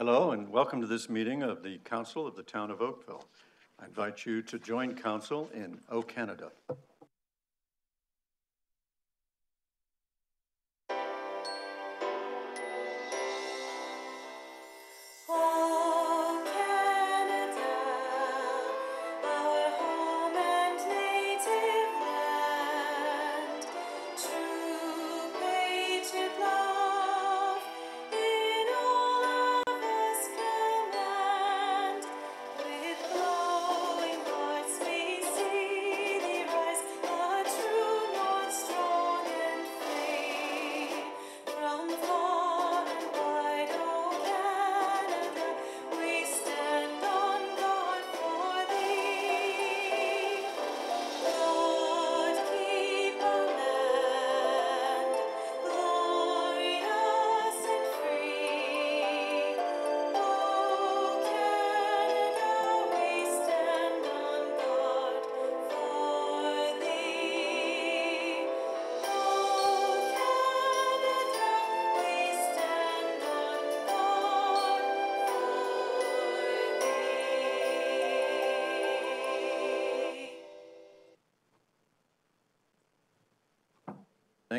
Hello and welcome to this meeting of the Council of the Town of Oakville. I invite you to join council in O Canada.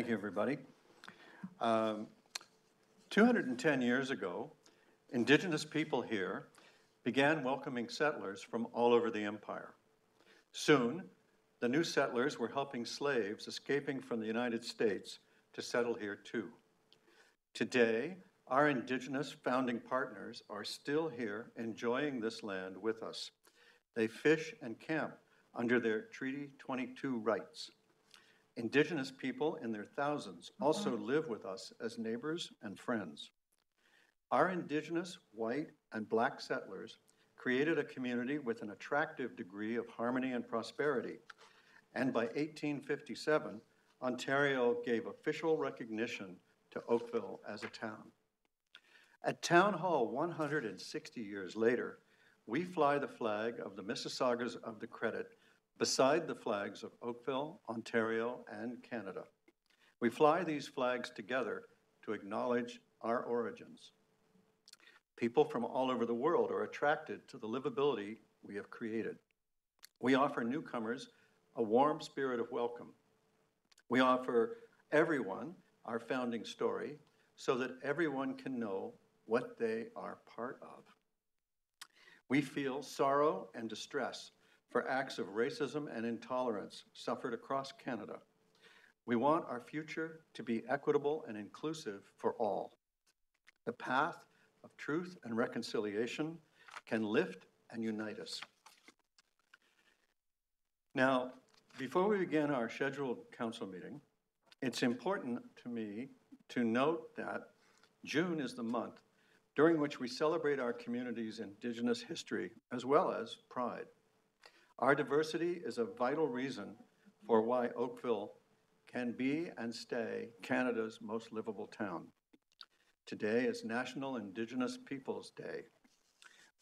Thank you, everybody. Um, 210 years ago, indigenous people here began welcoming settlers from all over the empire. Soon, the new settlers were helping slaves escaping from the United States to settle here too. Today, our indigenous founding partners are still here enjoying this land with us. They fish and camp under their Treaty 22 rights. Indigenous people in their thousands also mm-hmm. live with us as neighbors and friends. Our indigenous, white, and black settlers created a community with an attractive degree of harmony and prosperity. And by 1857, Ontario gave official recognition to Oakville as a town. At Town Hall 160 years later, we fly the flag of the Mississaugas of the Credit beside the flags of Oakville, Ontario, and Canada. We fly these flags together to acknowledge our origins. People from all over the world are attracted to the livability we have created. We offer newcomers a warm spirit of welcome. We offer everyone our founding story so that everyone can know what they are part of. We feel sorrow and distress for acts of racism and intolerance suffered across Canada. We want our future to be equitable and inclusive for all. The path of truth and reconciliation can lift and unite us. Now, before we begin our scheduled council meeting, it's important to me to note that June is the month during which we celebrate our community's Indigenous history as well as pride. Our diversity is a vital reason for why Oakville can be and stay Canada's most livable town. Today is National Indigenous Peoples Day.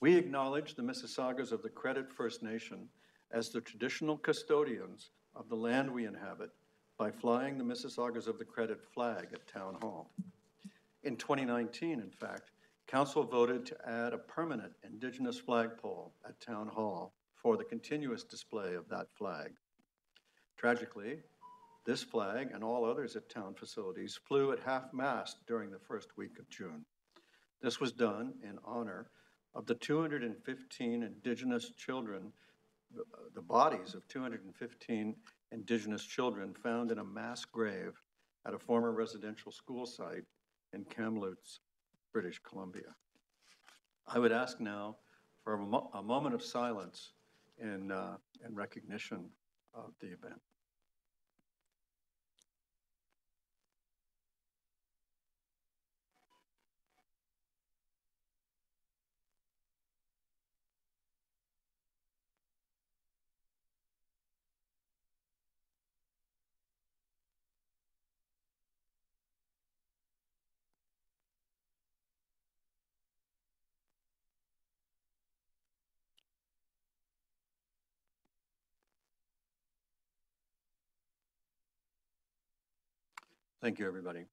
We acknowledge the Mississaugas of the Credit First Nation as the traditional custodians of the land we inhabit by flying the Mississaugas of the Credit flag at Town Hall. In 2019, in fact, Council voted to add a permanent Indigenous flagpole at Town Hall for the continuous display of that flag. Tragically, this flag and all others at town facilities flew at half-mast during the first week of June. This was done in honor of the 215 Indigenous children, the- the bodies of 215 Indigenous children found in a mass grave at a former residential school site in Kamloops, British Columbia. I would ask now for a mo- a moment of silence in, uh, in recognition of the event. Thank you, everybody.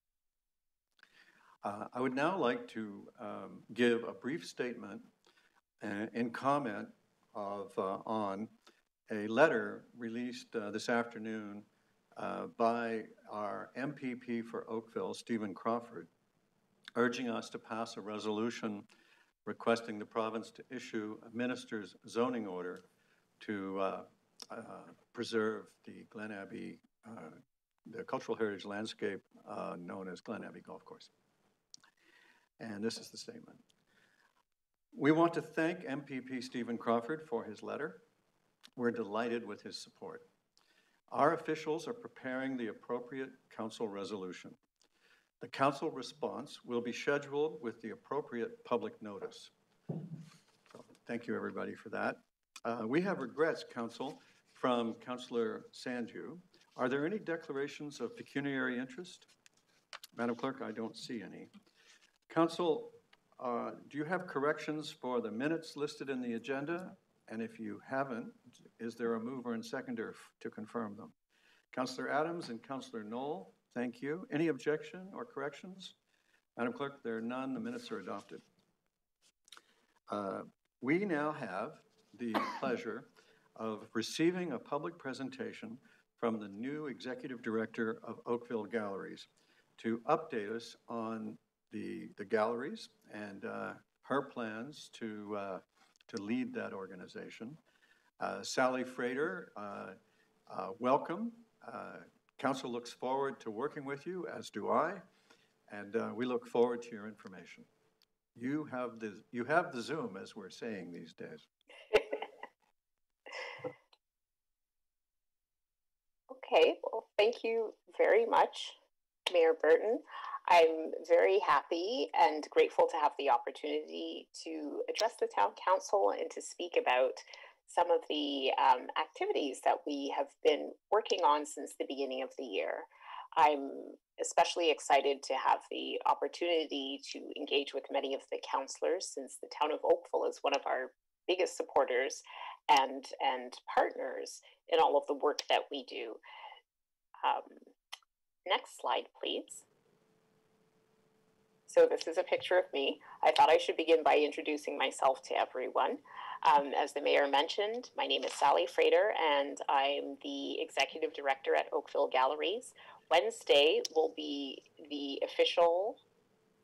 Uh, I would now like to um, give a brief statement uh, in comment of, uh, on a letter released uh, this afternoon uh, by our MPP for Oakville, Stephen Crawford, urging us to pass a resolution requesting the province to issue a minister's zoning order to uh, preserve the Glen Abbey, the cultural heritage landscape uh, known as Glen Abbey Golf Course. And this is the statement. We want to thank MPP Stephen Crawford for his letter. We're delighted with his support. Our officials are preparing the appropriate council resolution. The council response will be scheduled with the appropriate public notice. So, Thank you, everybody, for that. Uh, We have regrets, council, from Councillor Sandhu. Are there any declarations of pecuniary interest? Madam Clerk, I don't see any. Council, uh, do you have corrections for the minutes listed in the agenda? And if you haven't, is there a mover and seconder to confirm them? Councillor Adams and Councillor Knoll, thank you. Any objection or corrections? Madam Clerk, there are none, the minutes are adopted. Uh, We now have the pleasure of receiving a public presentation from the new Executive Director of Oakville Galleries to update us on the, the galleries and uh, her plans to, uh, to lead that organization. Uh, Sally Frater, uh, uh, welcome. Uh, Council looks forward to working with you, as do I, and we look forward to your information. You have the, you have the Zoom, as we're saying these days. Okay, well, thank you very much, Mayor Burton. I'm very happy and grateful to have the opportunity to address the town council and to speak about some of the um, activities that we have been working on since the beginning of the year. I'm especially excited to have the opportunity to engage with many of the councillors since the town of Oakville is one of our biggest supporters and and partners in all of the work that we do. Um, next slide, please. So this is a picture of me. I thought I should begin by introducing myself to everyone. Um, as the mayor mentioned, my name is Sally Frater, and I'm the executive director at Oakville Galleries. Wednesday will be the official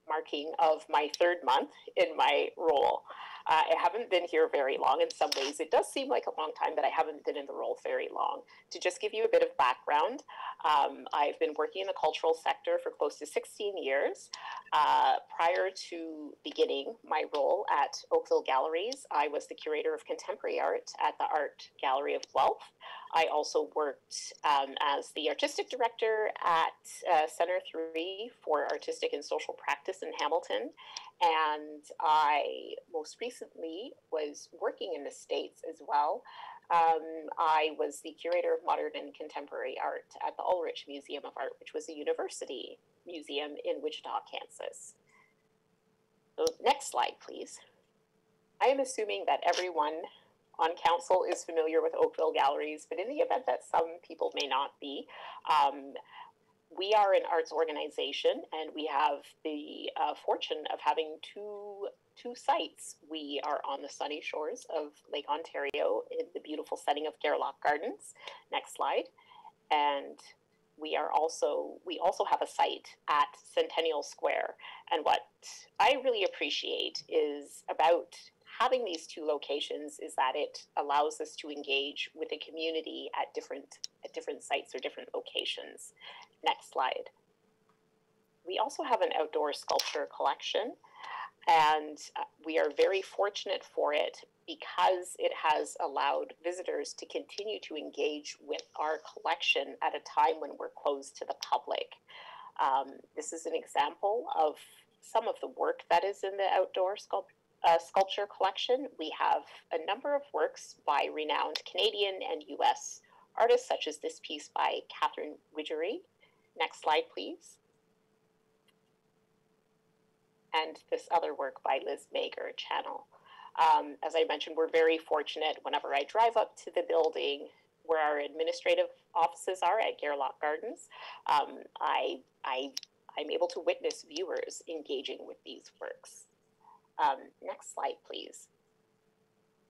marking of my third month in my role. Uh, I haven't been here very long in some ways. It does seem like a long time, but I haven't been in the role very long. To just give you a bit of background, um, I've been working in the cultural sector for close to 16 years. Uh, prior to beginning my role at Oakville Galleries, I was the curator of contemporary art at the Art Gallery of Guelph. I also worked um, as the artistic director at uh, Center 3 for Artistic and Social Practice in Hamilton. And I most recently was working in the States as well. Um, I was the curator of modern and contemporary art at the Ulrich Museum of Art, which was a university museum in Wichita, Kansas. So next slide, please. I am assuming that everyone on council is familiar with Oakville Galleries, but in the event that some people may not be, um, we are an arts organization and we have the uh, fortune of having two two sites. We are on the sunny shores of Lake Ontario in the beautiful setting of Gairloch Gardens. Next slide. And we are also we also have a site at Centennial Square. And what I really appreciate is about having these two locations is that it allows us to engage with the community at different at different sites or different locations. Next slide. We also have an outdoor sculpture collection, and uh, we are very fortunate for it because it has allowed visitors to continue to engage with our collection at a time when we're closed to the public. Um, this is an example of some of the work that is in the outdoor sculpture uh, sculpture collection, we have a number of works by renowned Canadian and US artists, such as this piece by Catherine Widgery. Next slide, please. And this other work by Liz Magor, Channel. Um, as I mentioned, we're very fortunate whenever I drive up to the building where our administrative offices are at Gairloch Gardens. Um, I, I I'm able to witness viewers engaging with these works. Um, next slide, please.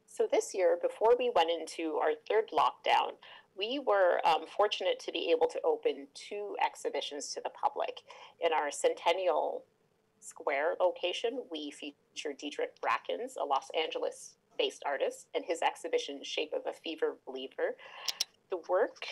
So this year, before we went into our third lockdown, we were um, fortunate to be able to open two exhibitions to the public. In our Centennial Square location, we featured Dedrick Brackens, a Los Angeles based artist, and his exhibition, Shape of a Fever Believer. The work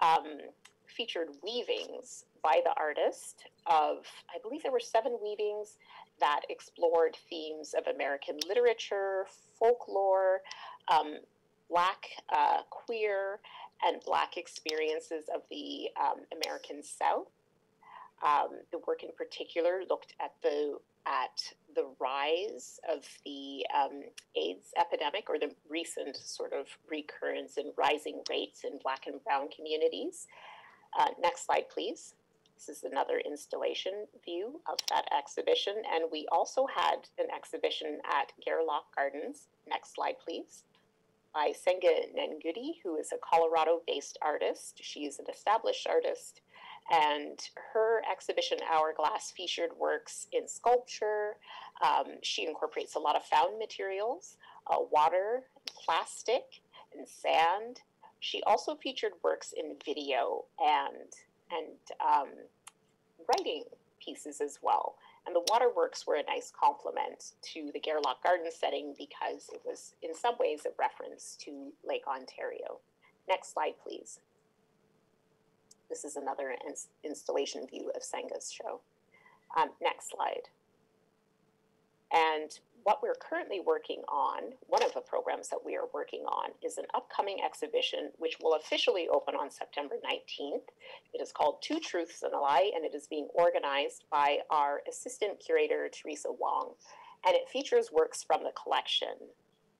um, featured weavings by the artist of, I believe there were seven weavings that explored themes of American literature, folklore, um, black, uh, queer, and black experiences of the um, American South. Um, the work in particular looked at the at the rise of the um, AIDS epidemic or the recent sort of recurrence and rising rates in Black and Brown communities. Uh, next slide, please. This is another installation view of that exhibition. And we also had an exhibition at Gairloch Gardens. Next slide, please. By Senga Nengudi, who is a Colorado based artist. She is an established artist. And her exhibition, Hourglass, featured works in sculpture. Um, she incorporates a lot of found materials, uh, water, plastic, and sand. She also featured works in video and and um, writing pieces as well. And the waterworks were a nice complement to the Gairloch Garden setting because it was, in some ways, a reference to Lake Ontario. Next slide, please. This is another ins- installation view of Senga's show. Um, next slide. And what we're currently working on, one of the programs that we are working on, is an upcoming exhibition which will officially open on September 19th. It is called Two Truths and a Lie, and it is being organized by our assistant curator, Teresa Wong. And it features works from the collection.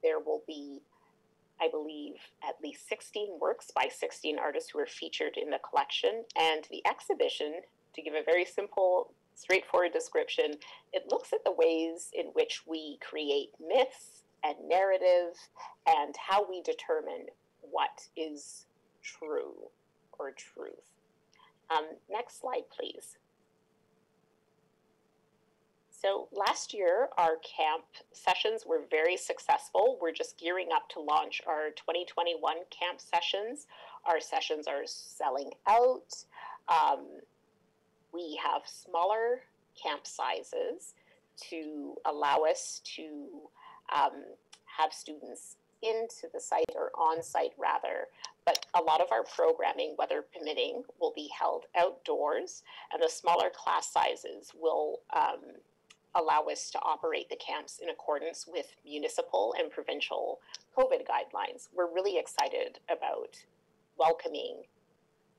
There will be, I believe, at least 16 works by 16 artists who are featured in the collection. And the exhibition, to give a very simple straightforward description. It looks at the ways in which we create myths and narrative and how we determine what is true or truth. Um, next slide, please. So last year, our camp sessions were very successful. We're just gearing up to launch our 2021 camp sessions. Our sessions are selling out. Um, we have smaller camp sizes to allow us to um, have students into the site or on site rather. But a lot of our programming, weather permitting, will be held outdoors, and the smaller class sizes will um, allow us to operate the camps in accordance with municipal and provincial COVID guidelines. We're really excited about welcoming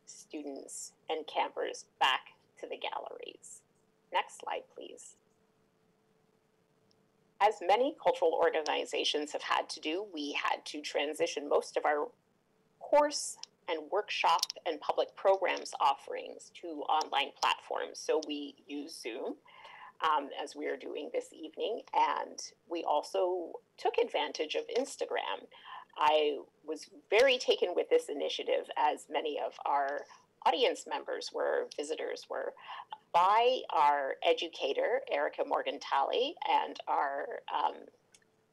students and campers back to the galleries. Next slide, please. As many cultural organizations have had to do, we had to transition most of our course and workshop and public programs offerings to online platforms. So we use Zoom um, as we are doing this evening, and we also took advantage of Instagram. I was very taken with this initiative, as many of our audience members were, visitors were, by our educator, Erica Morgan Talley, and our um,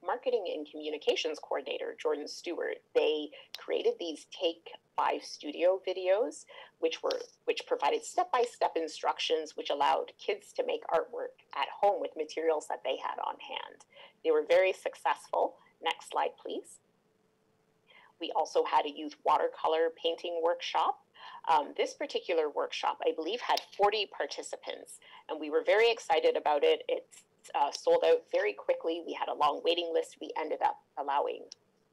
marketing and communications coordinator, Jordan Stewart. They created these Take Five Studio videos, which were which provided step-by-step instructions, which allowed kids to make artwork at home with materials that they had on hand. They were very successful. Next slide, please. We also had a youth watercolor painting workshop um, this particular workshop, I believe, had 40 participants, and we were very excited about it. It uh, sold out very quickly. We had a long waiting list. We ended up allowing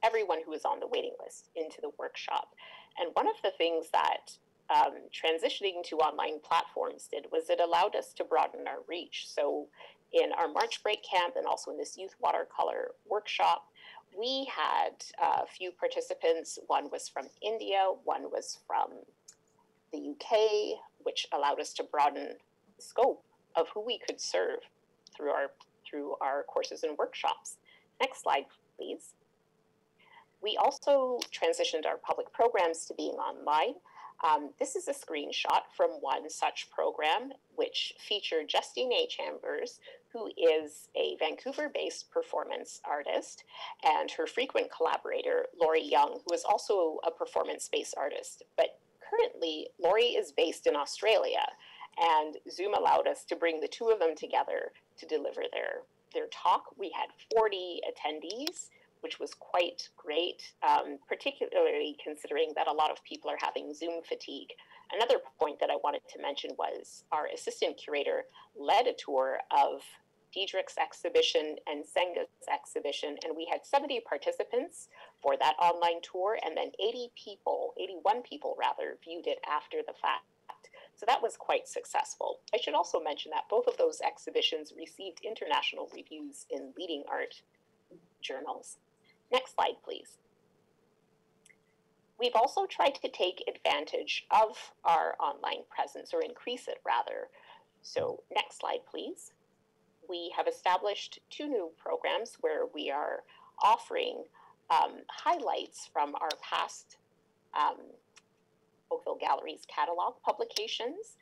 everyone who was on the waiting list into the workshop. And one of the things that um, transitioning to online platforms did was it allowed us to broaden our reach. So, in our March break camp and also in this youth watercolor workshop, we had a few participants. One was from India, one was from the UK, which allowed us to broaden the scope of who we could serve through our through our courses and workshops. Next slide, please. We also transitioned our public programs to being online. Um, this is a screenshot from one such program, which featured Justine A. Chambers, who is a Vancouver based performance artist, and her frequent collaborator, Laurie Young, who is also a performance based artist. But currently, Laurie is based in Australia, and Zoom allowed us to bring the two of them together to deliver their, their talk. We had 40 attendees which was quite great, um, particularly considering that a lot of people are having Zoom fatigue. Another point that I wanted to mention was our assistant curator led a tour of Dedrick's exhibition and Senga's exhibition, and we had 70 participants for that online tour, and then 80 people, 81 people rather, viewed it after the fact. So that was quite successful. I should also mention that both of those exhibitions received international reviews in leading art journals. Next slide, please. We've also tried to take advantage of our online presence, or increase it rather. So next slide, please. We have established two new programs where we are offering um, highlights from our past um, Oakville Galleries catalog publications.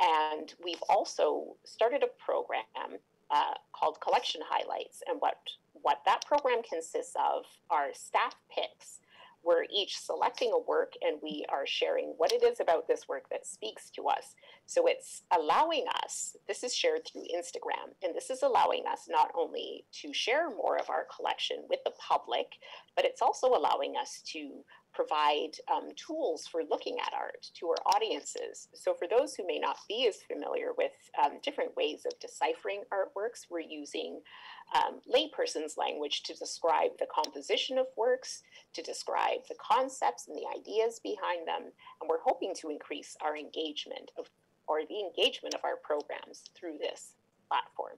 And we've also started a program uh, called Collection Highlights. And what what that program consists of are staff picks. We're each selecting a work and we are sharing what it is about this work that speaks to us. So it's allowing us, this is shared through Instagram, and this is allowing us not only to share more of our collection with the public, but it's also allowing us to provide um, tools for looking at art to our audiences. So, for those who may not be as familiar with um, different ways of deciphering artworks, we're using um, layperson's language to describe the composition of works, to describe the concepts and the ideas behind them, and we're hoping to increase our engagement of, or the engagement of our programs through this platform.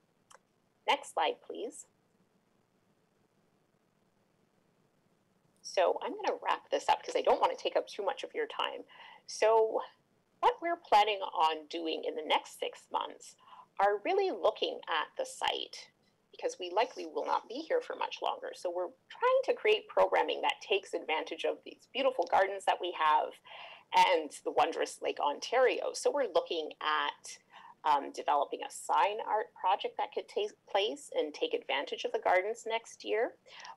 Next slide, please. So I'm going to wrap this up because I don't want to take up too much of your time. So what we're planning on doing in the next six months are really looking at the site because we likely will not be here for much longer. So we're trying to create programming that takes advantage of these beautiful gardens that we have and the wondrous Lake Ontario. So we're looking at um, developing a sign art project that could take place and take advantage of the gardens next year.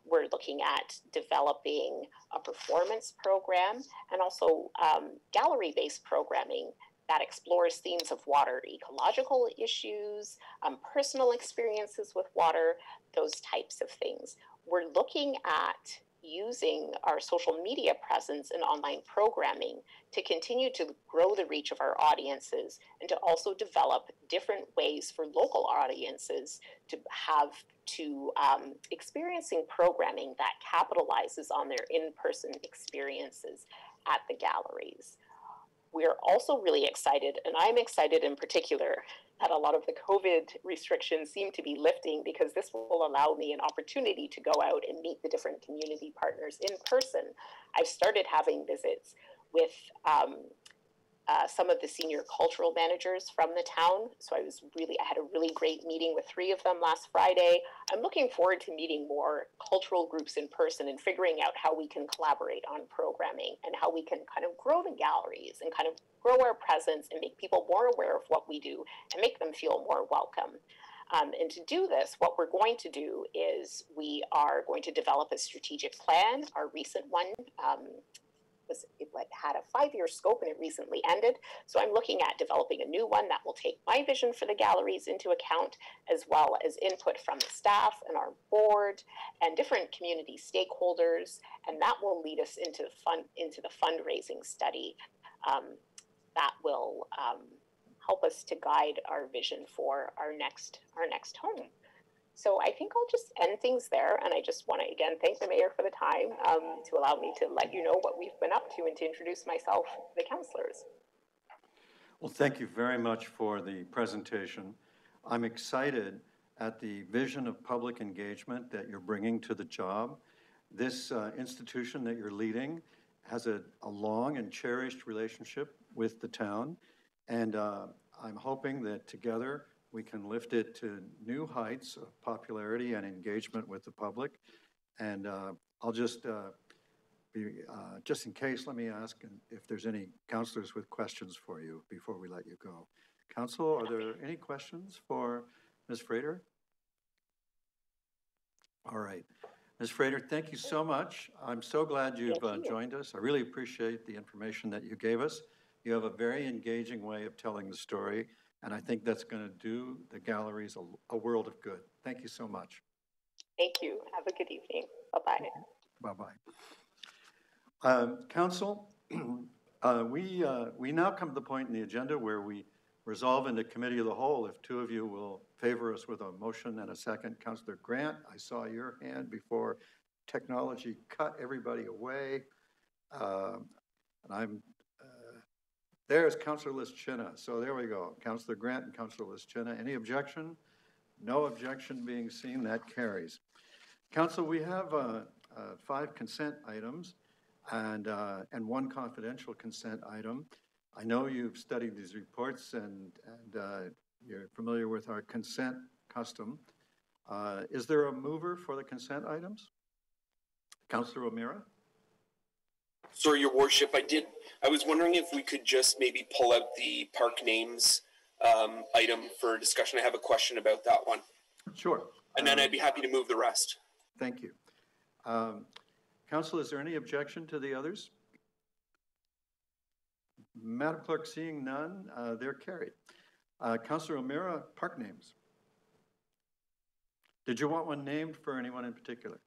We're looking at developing a performance program and also um, gallery based programming that explores themes of water ecological issues, um, personal experiences with water, those types of things. We're looking at using our social media presence and online programming to continue to grow the reach of our audiences and to also develop different ways for local audiences to have to um, experiencing programming that capitalizes on their in-person experiences at the galleries. We're also really excited, and I'm excited in particular, that a lot of the COVID restrictions seem to be lifting because this will allow me an opportunity to go out and meet the different community partners in person. I've started having visits with um, uh, some of the senior cultural managers from the town. So I was really, I had a really great meeting with three of them last Friday. I'm looking forward to meeting more cultural groups in person and figuring out how we can collaborate on programming and how we can kind of grow the galleries and kind of grow our presence and make people more aware of what we do and make them feel more welcome. Um, and to do this, what we're going to do is we are going to develop a strategic plan. Our recent one um, was it had a five-year scope and it recently ended. So I'm looking at developing a new one that will take my vision for the galleries into account, as well as input from the staff and our board and different community stakeholders, and that will lead us into the fund into the fundraising study um, that will um, help us to guide our vision for our next our next home. So I think I'll just end things there. And I just want to again thank the mayor for the time um, to allow me to let you know what we've been up to and to introduce myself the councilors. Well, thank you very much for the presentation. I'm excited at the vision of public engagement that you're bringing to the job. This uh, institution that you're leading has a, a, long and cherished relationship with the town. And uh, I'm hoping that together we can lift it to new heights of popularity and engagement with the public. And uh, I'll just uh, be, uh, just in case, let me ask if there's any counselors with questions for you before we let you go. Council, are there any questions for Ms. Frater? All right. Ms. Frater, thank you so much. I'm so glad you've uh, joined us. I really appreciate the information that you gave us. You have a very engaging way of telling the story, and I think that's going to do the galleries a, a world of good. Thank you so much. Thank you. Have a good evening. Bye-bye. Bye-bye. Um, Council, uh, we, uh, we now come to the point in the agenda where we resolve into committee of the whole if two of you will favor us with a motion and a second. Councilor Grant, I saw your hand before technology cut everybody away. Um, And I'm, uh, there's Councilor Lishchyna. So there we go. Councilor Grant and Councilor Lishchyna. Any objection? No objection being seen, that carries. Council, we have uh, uh, five consent items and, uh, and one confidential consent item. I know you've studied these reports and, and uh, you're familiar with our consent custom. Uh, Is there a mover for the consent items? Councilor O'Meara? Sorry, Your Worship, I did, I was wondering if we could just maybe pull out the park names um, item for discussion. I have a question about that one. Sure. And then Um, I'd be happy to move the rest. Thank you. Um, Council, is there any objection to the others? Madam Clerk, seeing none, uh, they're carried. Uh, Councilor O'Meara, park names. Did you want one named for anyone in particular?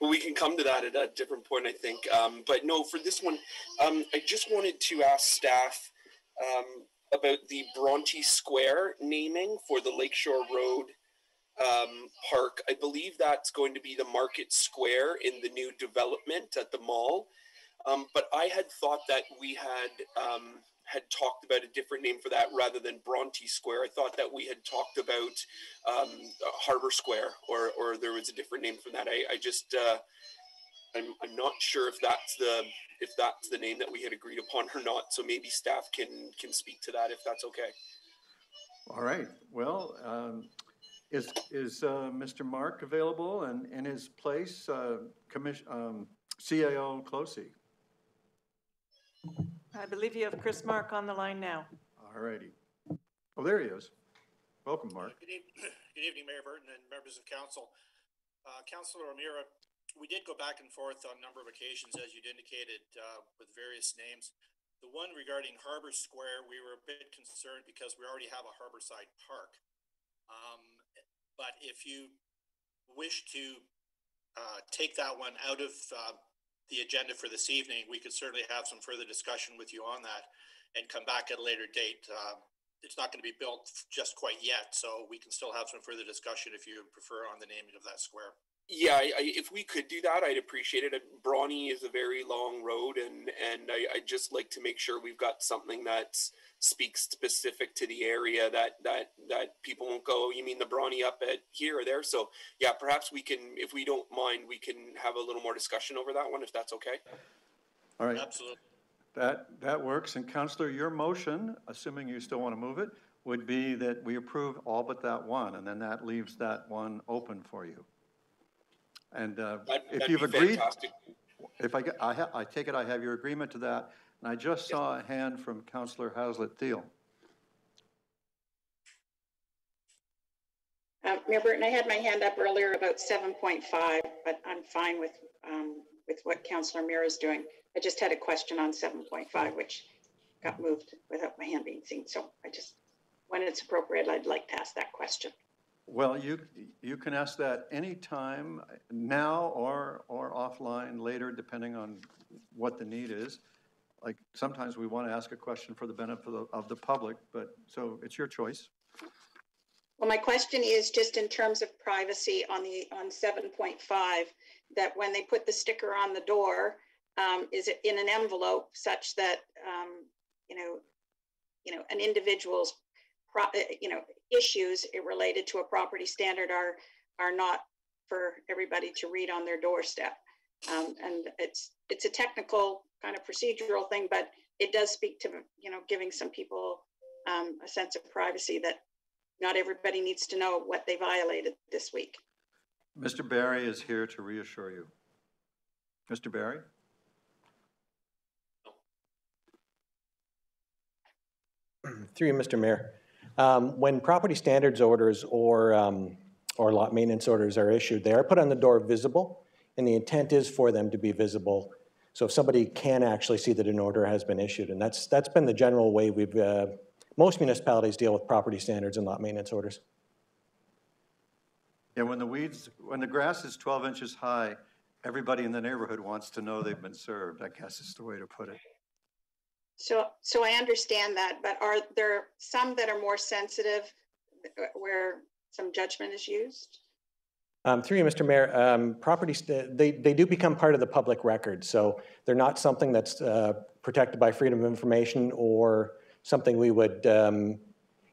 Well, we can come to that at a different point, I think. Um, but no, for this one, um, I just wanted to ask staff um, about the Bronte Square naming for the Lakeshore Road um, Park. I believe that's going to be the Market Square in the new development at the mall. Um, but I had thought that we had um, had talked about a different name for that rather than Bronte Square. I thought that we had talked about um, Harbor Square, or or there was a different name for that. I, I just uh, I'm I'm not sure if that's the if that's the name that we had agreed upon or not. So maybe staff can can speak to that if that's okay. All right, well, um, is, is uh, Mr. Mark available and in his place, uh, Commission, um, CAO Clohecy? I believe you have Chris Mark on the line now. All righty. Oh, there he is. Welcome, Mark. Good evening, good evening, Mayor Burton and members of council. Uh, Councilor O'Meara, we did go back and forth on a number of occasions, as you'd indicated, uh, with various names. The one regarding Harbor Square, we were a bit concerned because we already have a Harborside Park. Um, but if you wish to, uh, take that one out of, uh, the agenda for this evening, we could certainly have some further discussion with you on that and come back at a later date. Uh, it's not going to be built just quite yet, so we can still have some further discussion if you prefer on the naming of that square. Yeah, I, I, if we could do that, I'd appreciate it. Bronte is a very long road, and and I, I'd just like to make sure we've got something that speaks specific to the area that that that people won't go. You mean the Bronte up at here or there? So yeah, perhaps we can, if we don't mind, we can have a little more discussion over that one, if that's okay. All right, Absolutely. that, that works. And Counselor, your motion, assuming you still want to move it, would be that we approve all but that one, and then that leaves that one open for you. And uh, That'd, if that'd you've agreed, fantastic. if I, get- I ha, I take it I have your agreement to that, and I just saw a hand from Counselor Haslett Theall. Uh, Mayor Burton, I had my hand up earlier about seven point five, but I'm fine with, um, with what Councillor Mira is doing. I just had a question on seven point five, which got moved without my hand being seen. So I just, when it's appropriate, I'd like to ask that question. Well, you, you can ask that anytime, now or, or offline later, depending on what the need is. Like, sometimes we want to ask a question for the benefit of, the- of the public, but, so it's your choice. Well, my question is just in terms of privacy on the, on seven point five, that when they put the sticker on the door, um, is it in an envelope such that, um, you know, you know, an individual's pro, you know, issues related to a property standard are, are not for everybody to read on their doorstep. Um, and it's, it's a technical kind of procedural thing, but it does speak to, you know, giving some people, um, a sense of privacy that not everybody needs to know what they violated this week. Mr. Barry is here to reassure you. Mr. Barry? Through you, Mr. Mayor. Um, When property standards orders or, um, or lot maintenance orders are issued, they are put on the door visible, and the intent is for them to be visible. So if somebody can actually see that an order has been issued, and that's, that's been the general way we've, uh, most municipalities deal with property standards and lot maintenance orders. Yeah, when the weeds, when the grass is 12 inches high, everybody in the neighborhood wants to know they've been served, I guess is the way to put it. So, so I understand that, but are there some that are more sensitive uh, where some judgment is used? Um, Through you, Mr. Mayor, um, properties, they, they do become part of the public record, so they're not something that's uh, protected by freedom of information or something we would, um,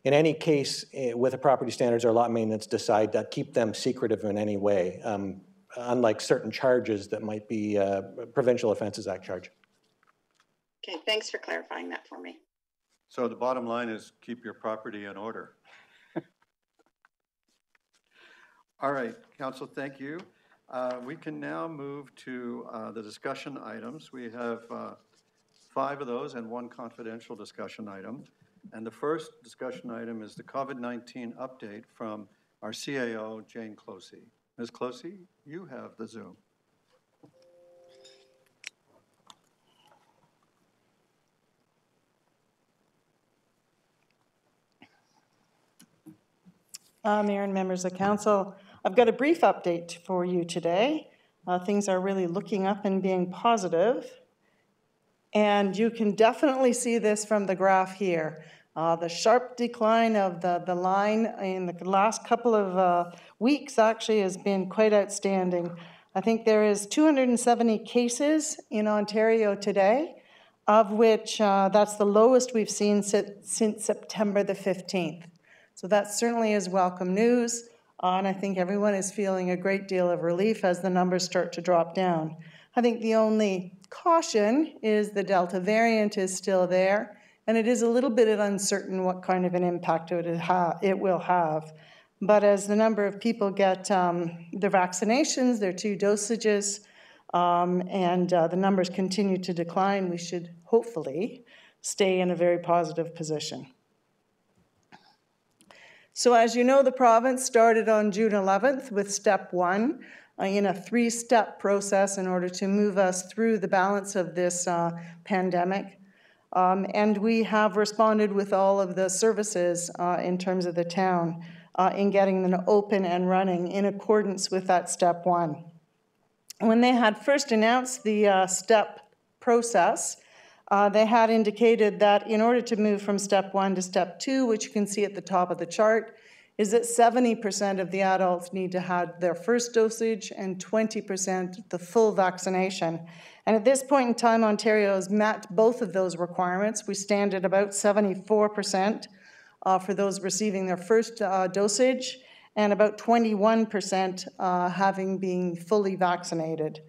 in any case, eh, with the property standards or lot maintenance, decide to keep them secretive in any way, um, unlike certain charges that might be uh, Provincial Offences Act charge. Okay, thanks for clarifying that for me. So the bottom line is keep your property in order. All right, council, thank you. Uh, We can now move to uh, the discussion items. We have uh, five of those and one confidential discussion item. And the first discussion item is the COVID-19 update from our CAO, Jane Clohecy. Ms. Clohecy, you have the Zoom. Uh, Mayor and members of council, I've got a brief update for you today. Uh, Things are really looking up and being positive. And you can definitely see this from the graph here. Uh, The sharp decline of the, the line in the last couple of uh, weeks actually has been quite outstanding. I think there is 270 cases in Ontario today, of which uh, that's the lowest we've seen si- since September the 15th. So that certainly is welcome news, uh, and I think everyone is feeling a great deal of relief as the numbers start to drop down. I think the only caution is the Delta variant is still there, and it is a little bit uncertain what kind of an impact it, ha- it will have. But as the number of people get um, their vaccinations, their two dosages, um, and uh, the numbers continue to decline, we should hopefully stay in a very positive position. So as you know, the province started on June 11th with step one uh, in a three-step process in order to move us through the balance of this uh, pandemic. Um, and we have responded with all of the services uh, in terms of the town uh, in getting them open and running in accordance with that step one. When they had first announced the uh, step process, uh, they had indicated that in order to move from step one to step two, which you can see at the top of the chart, is that 70% of the adults need to have their first dosage and 20% the full vaccination. And at this point in time, Ontario has met both of those requirements. We stand at about 74% uh, for those receiving their first uh, dosage and about 21% uh, having been fully vaccinated.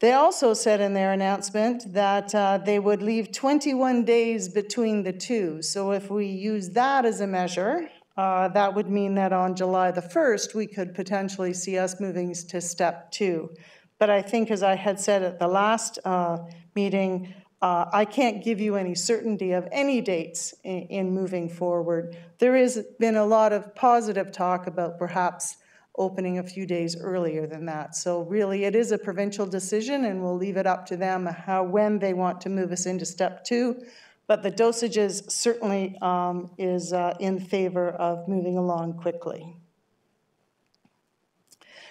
They also said in their announcement that uh, they would leave 21 days between the two. So if we use that as a measure, uh, that would mean that on July the 1st, we could potentially see us moving to step two. But I think, as I had said at the last uh, meeting, uh, I can't give you any certainty of any dates in, in moving forward. There has been a lot of positive talk about perhaps opening a few days earlier than that. So really, it is a provincial decision, and we'll leave it up to them how, when they want to move us into step two. But the dosages certainly um, is uh, in favor of moving along quickly.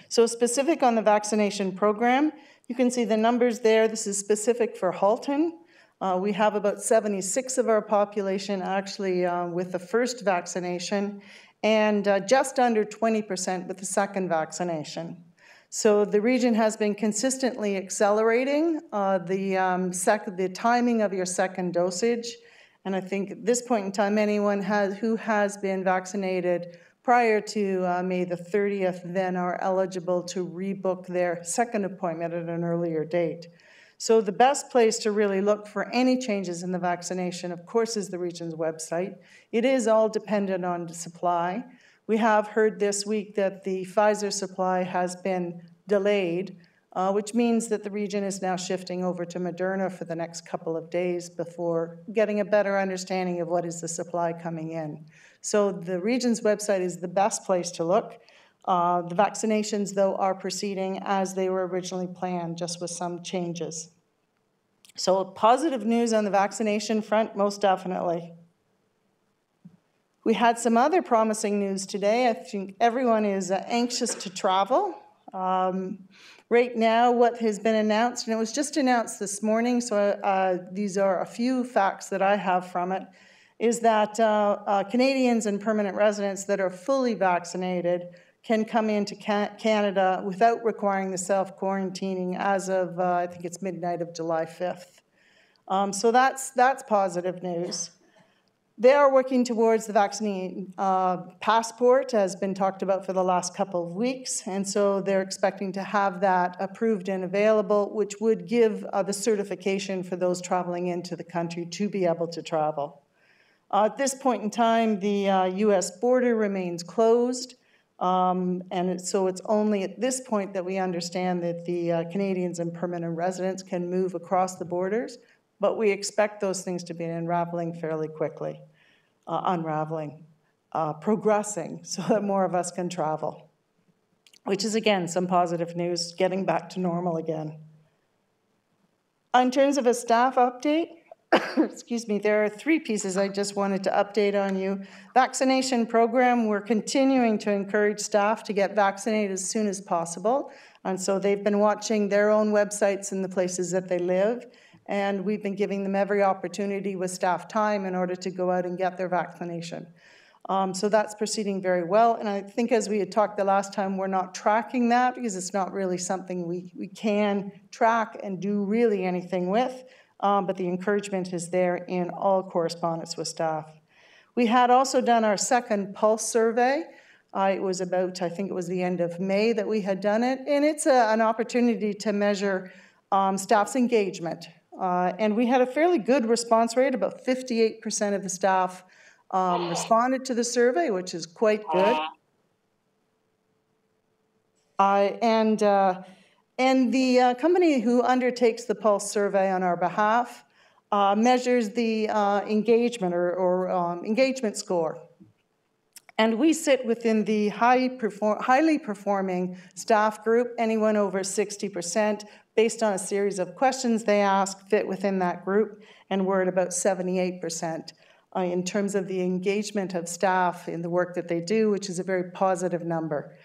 So specific on the vaccination program, you can see the numbers there. This is specific for Halton. Uh, we have about 76 of our population actually uh, with the first vaccination, and uh, just under 20% with the second vaccination. So the region has been consistently accelerating uh, the, um, the timing of your second dosage. And I think at this point in time, anyone has, who has been vaccinated prior to uh, May the 30th then are eligible to rebook their second appointment at an earlier date. So the best place to really look for any changes in the vaccination, of course, is the region's website. It is all dependent on supply. We have heard this week that the Pfizer supply has been delayed uh, which means that the region is now shifting over to Moderna for the next couple of days before getting a better understanding of what is the supply coming in. So the region's website is the best place to look. Uh, The vaccinations, though, are proceeding as they were originally planned, just with some changes. So positive news on the vaccination front, most definitely. We had some other promising news today. I think everyone is uh, anxious to travel. Um, Right now, what has been announced, and it was just announced this morning, so uh, these are a few facts that I have from it, is that uh, uh, Canadians and permanent residents that are fully vaccinated can come into Ca- Canada without requiring the self-quarantining as of, uh, I think it's midnight of July 5th. Um, So that's, that's positive news. They are working towards the vaccine uh, passport, has been talked about for the last couple of weeks, and so they're expecting to have that approved and available, which would give uh, the certification for those traveling into the country to be able to travel. Uh, At this point in time, the uh, US border remains closed, um, and it- so it's only at this point that we understand that the uh, Canadians and permanent residents can move across the borders, but we expect those things to be unraveling fairly quickly, uh, unraveling, uh, progressing, so that more of us can travel, which is, again, some positive news, getting back to normal again. In terms of a staff update, excuse me, there are three pieces I just wanted to update on you. Vaccination program, we're continuing to encourage staff to get vaccinated as soon as possible. And so they've been watching their own websites in the places that they live. And we've been giving them every opportunity with staff time in order to go out and get their vaccination. Um, so that's proceeding very well. And I think as we had talked the last time, we're not tracking that because it's not really something we, we can track and do really anything with. Um, but the encouragement is there in all correspondence with staff. We had also done our second pulse survey. Uh, it was about, I think it was the end of May that we had done it. And it's a, an opportunity to measure um, staff's engagement. Uh, and we had a fairly good response rate. About 58% of the staff um, responded to the survey, which is quite good. Uh, and, uh, and the uh, company who undertakes the Pulse survey on our behalf uh, measures the uh, engagement or, or um, engagement score. And we sit within the high perform, highly performing staff group, anyone over 60%, based on a series of questions they ask, fit within that group, and we're at about 78% uh, in terms of the engagement of staff in the work that they do, which is a very positive number.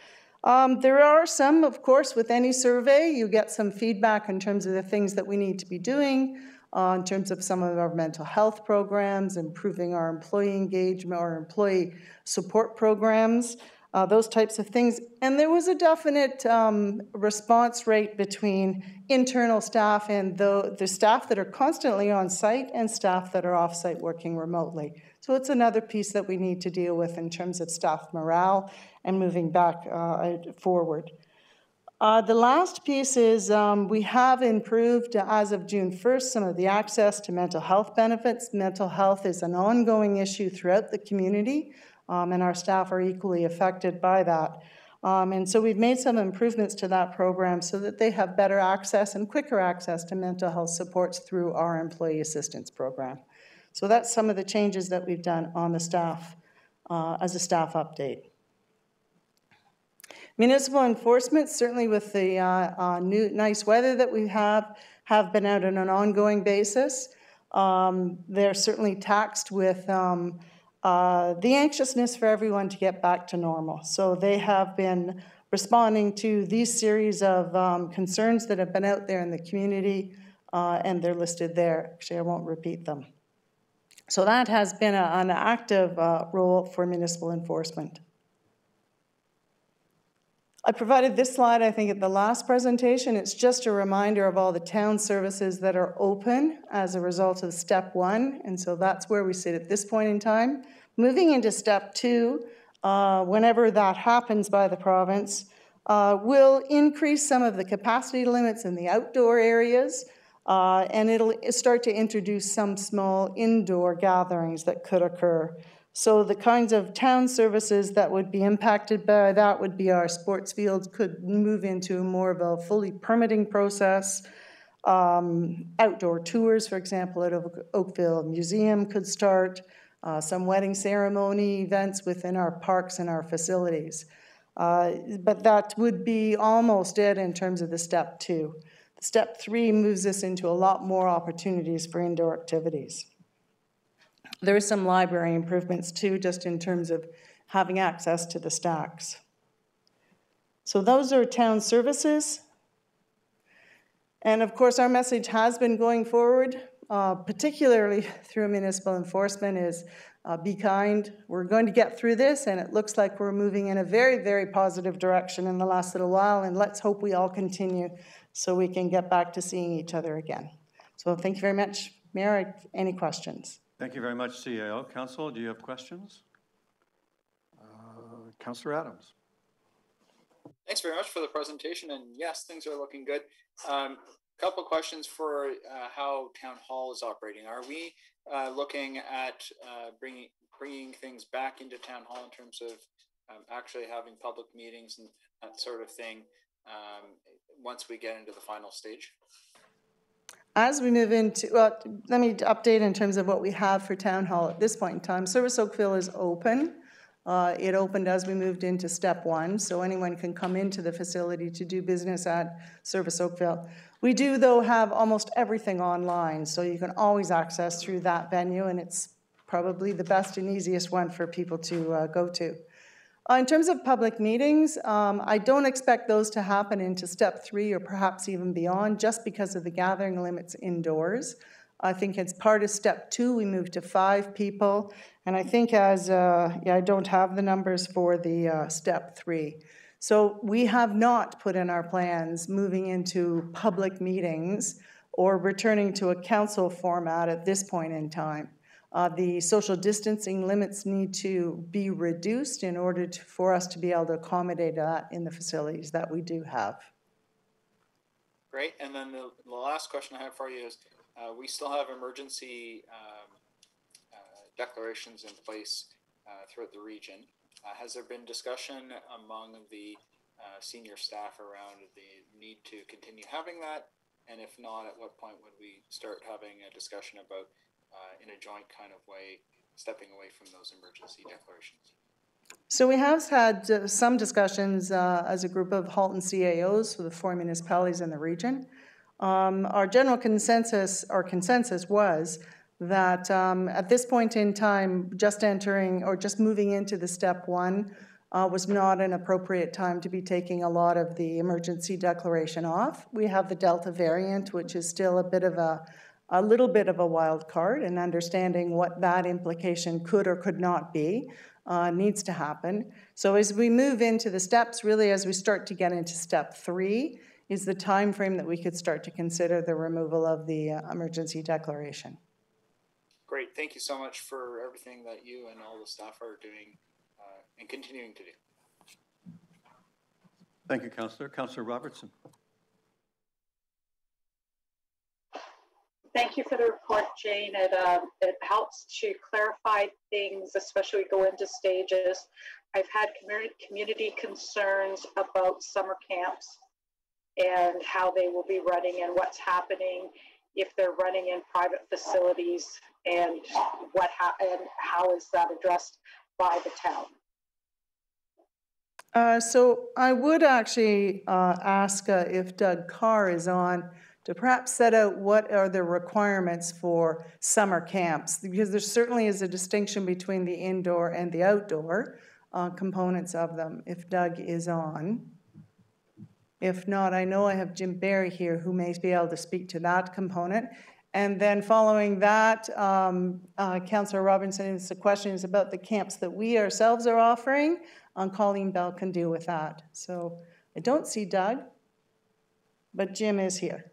Um, there are some, of course, with any survey, you get some feedback in terms of the things that we need to be doing, uh, in terms of some of our mental health programs, improving our employee engagement or employee support programs, uh, those types of things. And there was a definite um, response rate between internal staff and the, the staff that are constantly on site and staff that are off site working remotely. So it's another piece that we need to deal with in terms of staff morale and moving back uh, forward. Uh, the last piece is um, we have improved, uh, as of June 1st, some of the access to mental health benefits. Mental health is an ongoing issue throughout the community, um, and our staff are equally affected by that. Um, and so we've made some improvements to that program so that they have better access and quicker access to mental health supports through our employee assistance program. So that's some of the changes that we've done on the staff uh, as a staff update. Municipal enforcement, certainly with the uh, uh, new, nice weather that we have, have been out on an ongoing basis. Um, they're certainly taxed with um, uh, the anxiousness for everyone to get back to normal. So they have been responding to these series of um, concerns that have been out there in the community, uh, and they're listed there. Actually, I won't repeat them. So that has been a, an active uh, role for municipal enforcement. I provided this slide, I think, at the last presentation. It's just a reminder of all the town services that are open as a result of step one. And so that's where we sit at this point in time. Moving into step two, uh, whenever that happens by the province, uh, will increase some of the capacity limits in the outdoor areas. Uh, and it'll start to introduce some small indoor gatherings that could occur. So the kinds of town services that would be impacted by that would be our sports fields could move into more of a fully permitting process. Um, outdoor tours, for example, at Oak- Oakville Museum could start. Uh, some wedding ceremony events within our parks and our facilities. Uh, but that would be almost it in terms of the step two. Step three moves us into a lot more opportunities for indoor activities. There are some library improvements too, just in terms of having access to the stacks. So those are town services. And of course, our message has been going forward, uh, particularly through municipal enforcement, is uh, be kind. We're going to get through this, and it looks like we're moving in a very, very positive direction in the last little while, and let's hope we all continue so we can get back to seeing each other again. So thank you very much. Mayor, any questions? Thank you very much, CAO. Council, do you have questions? Uh, Councillor Adams. Thanks very much for the presentation, and yes, things are looking good. Um, couple questions for uh, how town hall is operating. Are we uh, looking at uh, bringing bringing things back into town hall in terms of um, actually having public meetings and that sort of thing um, once we get into the final stage? As we move into, well, let me update in terms of what we have for Town Hall at this point in time. Service Oakville is open. Uh, It opened as we moved into step one, so anyone can come into the facility to do business at Service Oakville. We do, though, have almost everything online, so you can always access through that venue, and it's probably the best and easiest one for people to uh, go to. Uh, In terms of public meetings, um, I don't expect those to happen into step three or perhaps even beyond, just because of the gathering limits indoors. I think as part of step two, we moved to five people. And I think as, uh, yeah, I don't have the numbers for the uh, step three. So we have not put in our plans moving into public meetings or returning to a council format at this point in time. Uh, The social distancing limits need to be reduced in order to, for us to be able to accommodate that in the facilities that we do have. Great. And then the, the last question I have for you is, uh, we still have emergency um, uh, declarations in place uh, throughout the region. Uh, has there been discussion among the uh, senior staff around the need to continue having that? And if not, at what point would we start having a discussion about, uh, in a joint kind of way, stepping away from those emergency declarations? So we have had uh, some discussions uh, as a group of Halton CAOs for the four municipalities in the region. Um, Our general consensus, our consensus was that um, at this point in time, just entering or just moving into the step one uh, was not an appropriate time to be taking a lot of the emergency declaration off. We have the Delta variant, which is still a bit of a, a little bit of a wild card, and understanding what that implication could or could not be uh, needs to happen. So as we move into the steps, really as we start to get into step three, is the time frame that we could start to consider the removal of the uh, emergency declaration. Great. Thank you so much for everything that you and all the staff are doing uh, and continuing to do. Thank you, Councillor. Councillor Robertson. Thank you for the report, Jane. It, uh, it helps to clarify things, especially go into stages. I've had community, concerns about summer camps and how they will be running and what's happening if they're running in private facilities and what ha- and how is that addressed by the town. Uh, So I would actually uh, ask uh, if Doug Carr is on to perhaps set out what are the requirements for summer camps, because there certainly is a distinction between the indoor and the outdoor uh, components of them, if Doug is on. If not, I know I have Jim Barry here who may be able to speak to that component. And then following that, um, uh, Councillor Robinson, the question is about the camps that we ourselves are offering. Um, Colleen Bell can deal with that. So I don't see Doug, but Jim is here.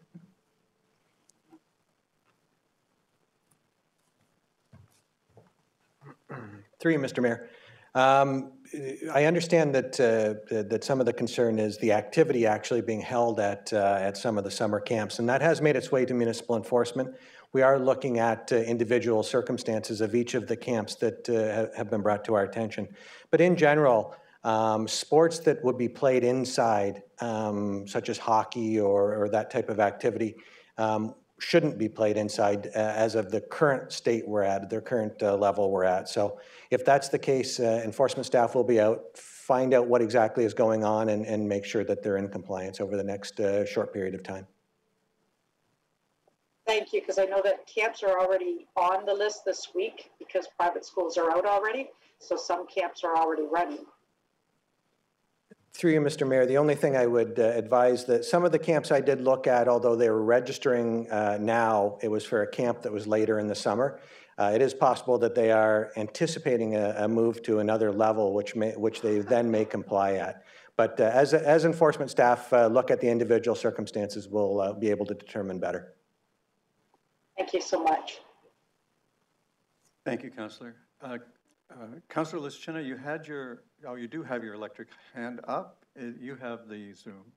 You, Mr. Mayor. Um, I understand that, uh, that some of the concern is the activity actually being held at, uh, at some of the summer camps, and that has made its way to municipal enforcement. we are looking at uh, individual circumstances of each of the camps that uh, have been brought to our attention. But in general, um, sports that would be played inside, um, such as hockey or, or that type of activity, um, shouldn't be played inside uh, as of the current state we're at, the current uh, level we're at. So if that's the case, uh, enforcement staff will be out, find out what exactly is going on and, and make sure that they're in compliance over the next uh, short period of time. Thank you, because I know that camps are already on the list this week because private schools are out already. So some camps are already running. Through you, Mr. Mayor, the only thing I would uh, advise that some of the camps I did look at, although they were registering uh, now, it was for a camp that was later in the summer. Uh, It is possible that they are anticipating a, a move to another level, which may, which they then may comply at. But uh, as, as enforcement staff uh, look at the individual circumstances, we'll uh, be able to determine better. Thank you so much. Thank you, Councillor. Uh, Councillor Lishchyna, you had your, oh, you do have your electric hand up. Uh, You have the Zoom.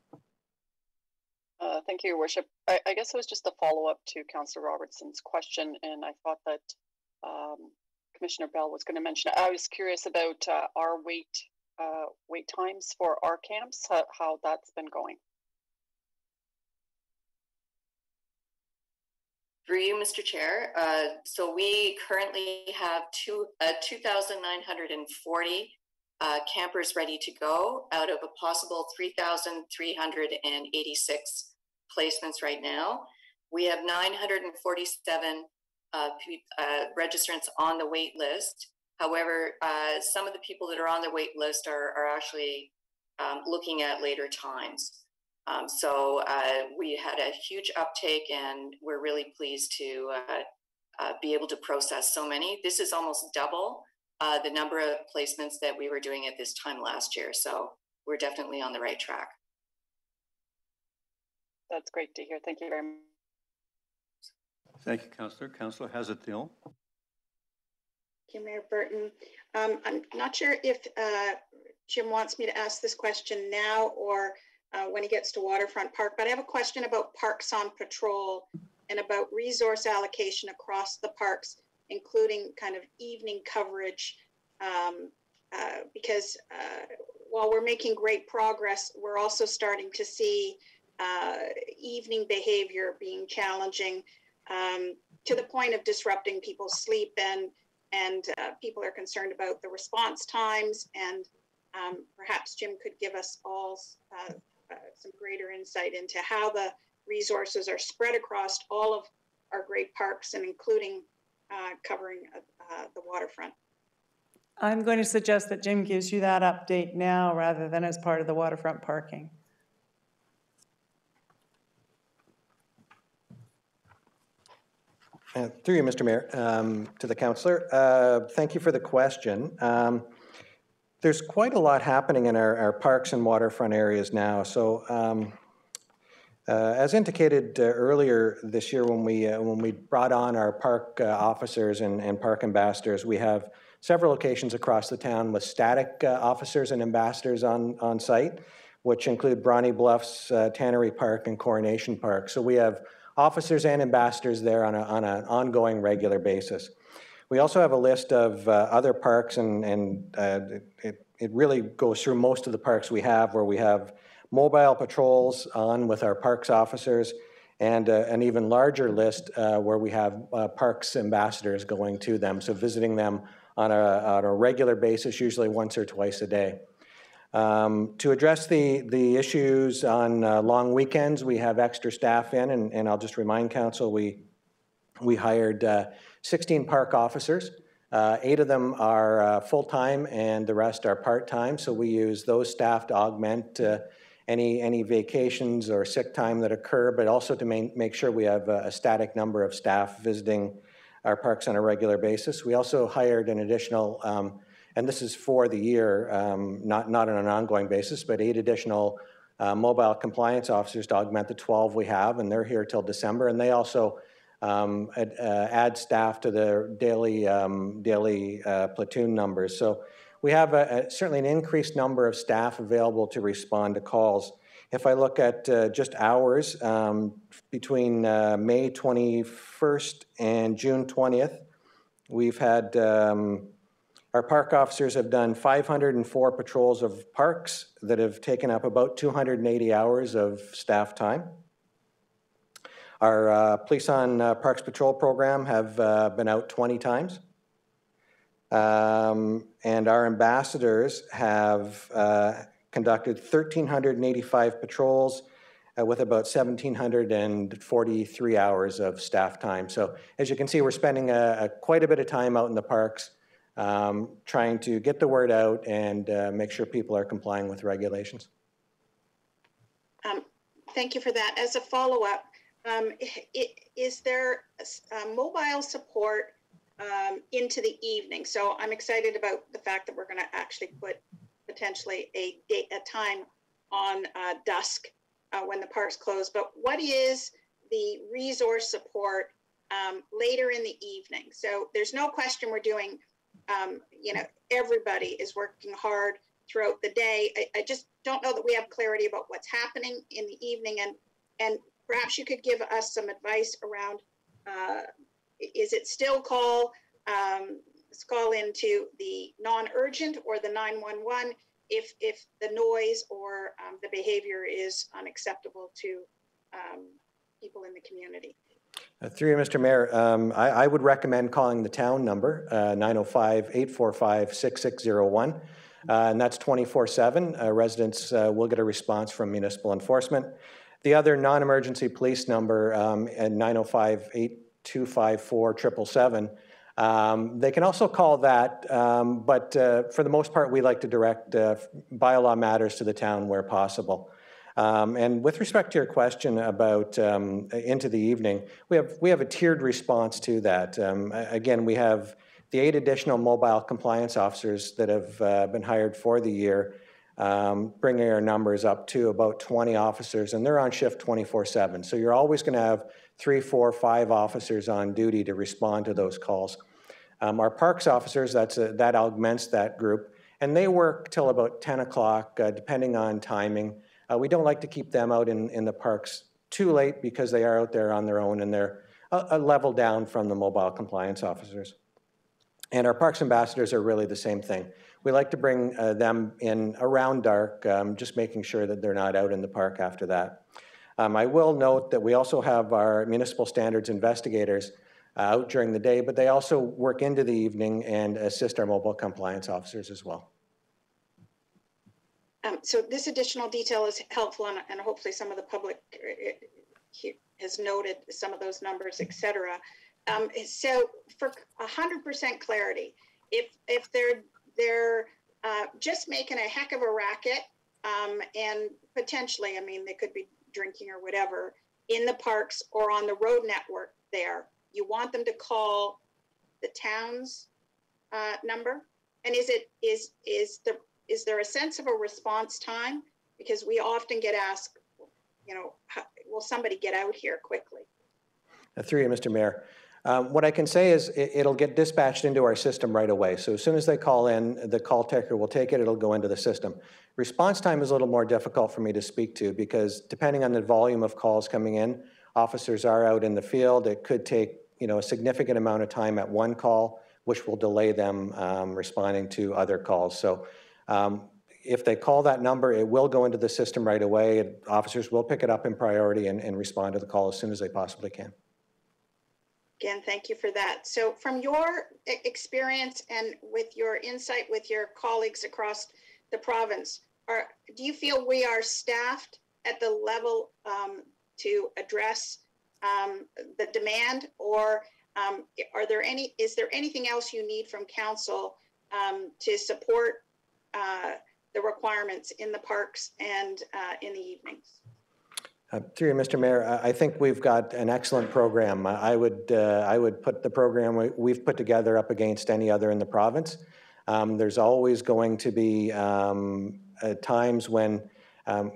Uh, thank you, Your Worship. I, I guess it was just a follow-up to Councillor Robertson's question, and I thought that um, Commissioner Bell was going to mention. I was curious about uh, our wait uh, wait times for our camps, how, how that's been going. Through you, Mr. Chair. Uh, so we currently have two, uh, 2,940 uh, campers ready to go out of a possible 3,386 placements right now. We have 947 uh, uh, registrants on the wait list. However, uh, some of the people that are on the wait list are, are actually um, looking at later times. Um, so uh, we had a huge uptake, and we're really pleased to uh, uh, be able to process so many. This is almost double uh, the number of placements that we were doing at this time last year. So we're definitely on the right track. That's great to hear. Thank you very much. Thank you, Councillor. Councillor Haslett Theall. Thank you, Mayor Burton. Um, I'm not sure if, uh, Jim wants me to ask this question now or, uh, when he gets to Waterfront Park, but I have a question about parks on patrol and about resource allocation across the parks, including kind of evening coverage. Um, uh, because, uh, while we're making great progress, we're also starting to see, uh, evening behavior being challenging, um, to the point of disrupting people's sleep and, and uh, people are concerned about the response times. And um, perhaps Jim could give us all uh, some greater insight into how the resources are spread across all of our great parks and including uh, covering uh, the waterfront. I'm going to suggest that Jim gives you that update now rather than as part of the waterfront parking. Uh, Through you, Mr. Mayor, um, to the councillor, uh, thank you for the question. Um, There's quite a lot happening in our our parks and waterfront areas now. So um, uh, as indicated uh, earlier this year when we, uh, when we brought on our park uh, officers and and park ambassadors, we have several locations across the town with static uh, officers and ambassadors on, on site, which include Bronte Bluffs, Tannery Park, and Coronation Park. So we have officers and ambassadors there on, a, on an ongoing, regular basis. We also have a list of uh, other parks, and, and uh, it, it really goes through most of the parks we have, where we have mobile patrols on with our parks officers, and uh, an even larger list uh, where we have uh, parks ambassadors going to them, so visiting them on a, on a regular basis, usually once or twice a day. Um, To address the, the issues on uh, long weekends, we have extra staff in, and, and I'll just remind council, we, we hired uh, 16 park officers. Uh, Eight of them are uh, full-time and the rest are part-time, so we use those staff to augment uh, any, any vacations or sick time that occur, but also to main, make sure we have a, a static number of staff visiting our parks on a regular basis. We also hired an additional, um, and this is for the year, um, not, not on an ongoing basis, but eight additional uh, mobile compliance officers to augment the 12 we have, and they're here till December. And they also um, add, uh, add staff to their daily, um, daily uh, platoon numbers. So we have a, a, certainly an increased number of staff available to respond to calls. If I look at uh, just hours, um, between uh, May 21st and June 20th, we've had, um, our park officers have done 504 patrols of parks that have taken up about 280 hours of staff time. Our uh, Police on uh, Parks Patrol program have uh, been out 20 times. Um, and our ambassadors have uh, conducted 1,385 patrols uh, with about 1,743 hours of staff time. So as you can see, we're spending a, a quite a bit of time out in the parks um, trying to get the word out and uh, make sure people are complying with regulations. Um, Thank you for that. As a follow-up, um, i- is there uh, mobile support um, into the evening? So I'm excited about the fact that we're going to actually put potentially a date, a time on uh, dusk uh, when the parks close. But what is the resource support um, later in the evening? So there's no question we're doing, um, you know, everybody is working hard throughout the day. I, I just don't know that we have clarity about what's happening in the evening and and perhaps you could give us some advice around uh, is it still call um, call into the non-urgent or the 911 if if the noise or um, the behavior is unacceptable to um, people in the community Uh, Through you, Mr. Mayor, um, I, I would recommend calling the town number, uh, 905-845-6601, uh, and that's 24/7. Uh, Residents uh, will get a response from municipal enforcement. The other non-emergency police number, um, at 905-8254-777, um, they can also call that, um, but uh, for the most part, we like to direct uh, bylaw matters to the town where possible. Um, and with respect to your question about um, into the evening, we have we have a tiered response to that. Um, again, we have the eight additional mobile compliance officers that have uh, been hired for the year, um, bringing our numbers up to about 20 officers, and they're on shift 24/7. So you're always going to have three, four, five officers on duty to respond to those calls. Um, our parks officers, that's a, that augments that group, and they work till about 10 o'clock, uh, depending on timing. Uh, we don't like to keep them out in, in the parks too late because they are out there on their own and they're a, a level down from the mobile compliance officers. And our parks ambassadors are really the same thing. We like to bring uh, them in around dark, um, just making sure that they're not out in the park after that. Um, I will note that we also have our municipal standards investigators uh, out during the day, but they also work into the evening and assist our mobile compliance officers as well. um, so this additional detail is helpful and, and hopefully some of the public uh, has noted some of those numbers et cetera um, so for 100% clarity if if they're they're uh, just making a heck of a racket um, and potentially i mean they could be drinking or whatever in the parks or on the road network there you want them to call the town's uh, number and is it is is the is there a sense of a response time because we often get asked you know how, will somebody get out here quickly Uh, Through you, Mr. Mayor. Um, What I can say is it- it'll get dispatched into our system right away. So as soon as they call in, the call taker will take it, it'll go into the system. Response time is a little more difficult for me to speak to because depending on the volume of calls coming in, officers are out in the field. It could take, you know, a significant amount of time at one call, which will delay them um, responding to other calls. So um, if they call that number, it will go into the system right away. Officers will pick it up in priority and, and respond to the call as soon as they possibly can. Again, thank you for that. So from your experience and with your insight with your colleagues across the province, are, do you feel we are staffed at the level um, to address um, the demand or um, are there any, is there anything else you need from council um, to support uh, the requirements in the parks and uh, in the evenings? Uh, Through you, Mr. Mayor, I think we've got an excellent program. I would, uh, I would put the program we- we've put together up against any other in the province. Um, There's always going to be um, uh, times when um,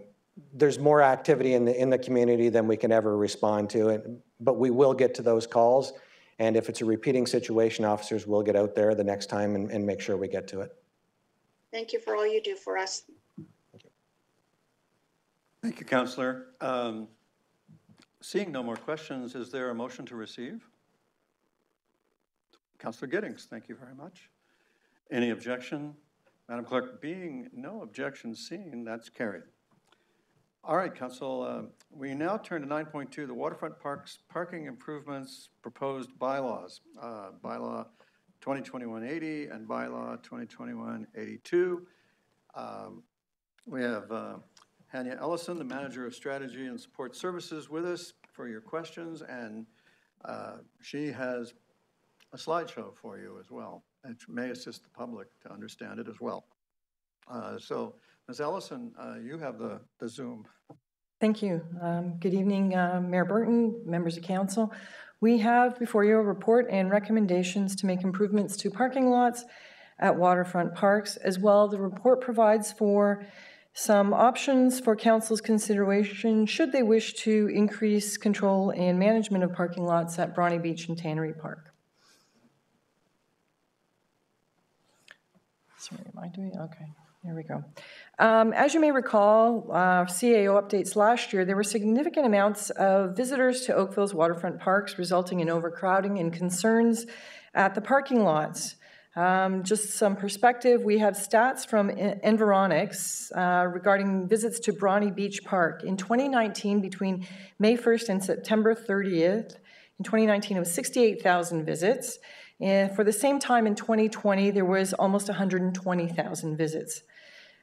there's more activity in the, in the community than we can ever respond to, and- but we will get to those calls. And if it's a repeating situation, officers will get out there the next time and, and make sure we get to it. Thank you for all you do for us. Thank you, Counselor. Um, Seeing no more questions, is there a motion to receive? Counselor Gittings, thank you very much. Any objection? Madam Clerk, being no objection seen, that's carried. All right, Council, uh, we now turn to 9.2, the waterfront parks parking improvements proposed bylaws. Uh, Bylaw 2021-80 and bylaw 2021-82. Um, We have uh, Hanya Ellison, the Manager of Strategy and Support Services, with us for your questions, and uh, she has a slideshow for you as well, which may assist the public to understand it as well. Uh, So, Ms. Ellison, uh, you have the the Zoom. Thank you. Um, Good evening, uh, Mayor Burton, members of council. We have before you a report and recommendations to make improvements to parking lots at waterfront parks. As well, the report provides for some options for council's consideration should they wish to increase control and management of parking lots at Bronte Beach and Tannery Park. Sorry, am I doing, okay, there we go. Um, As you may recall, uh, CAO updates last year, there were significant amounts of visitors to Oakville's waterfront parks, resulting in overcrowding and concerns at the parking lots. Um, Just some perspective, we have stats from Environics uh, regarding visits to Bronte Beach Park. In 2019, between May 1st and September 30th, in 2019, it was 68,000 visits. And for the same time in 2020, there was almost 120,000 visits.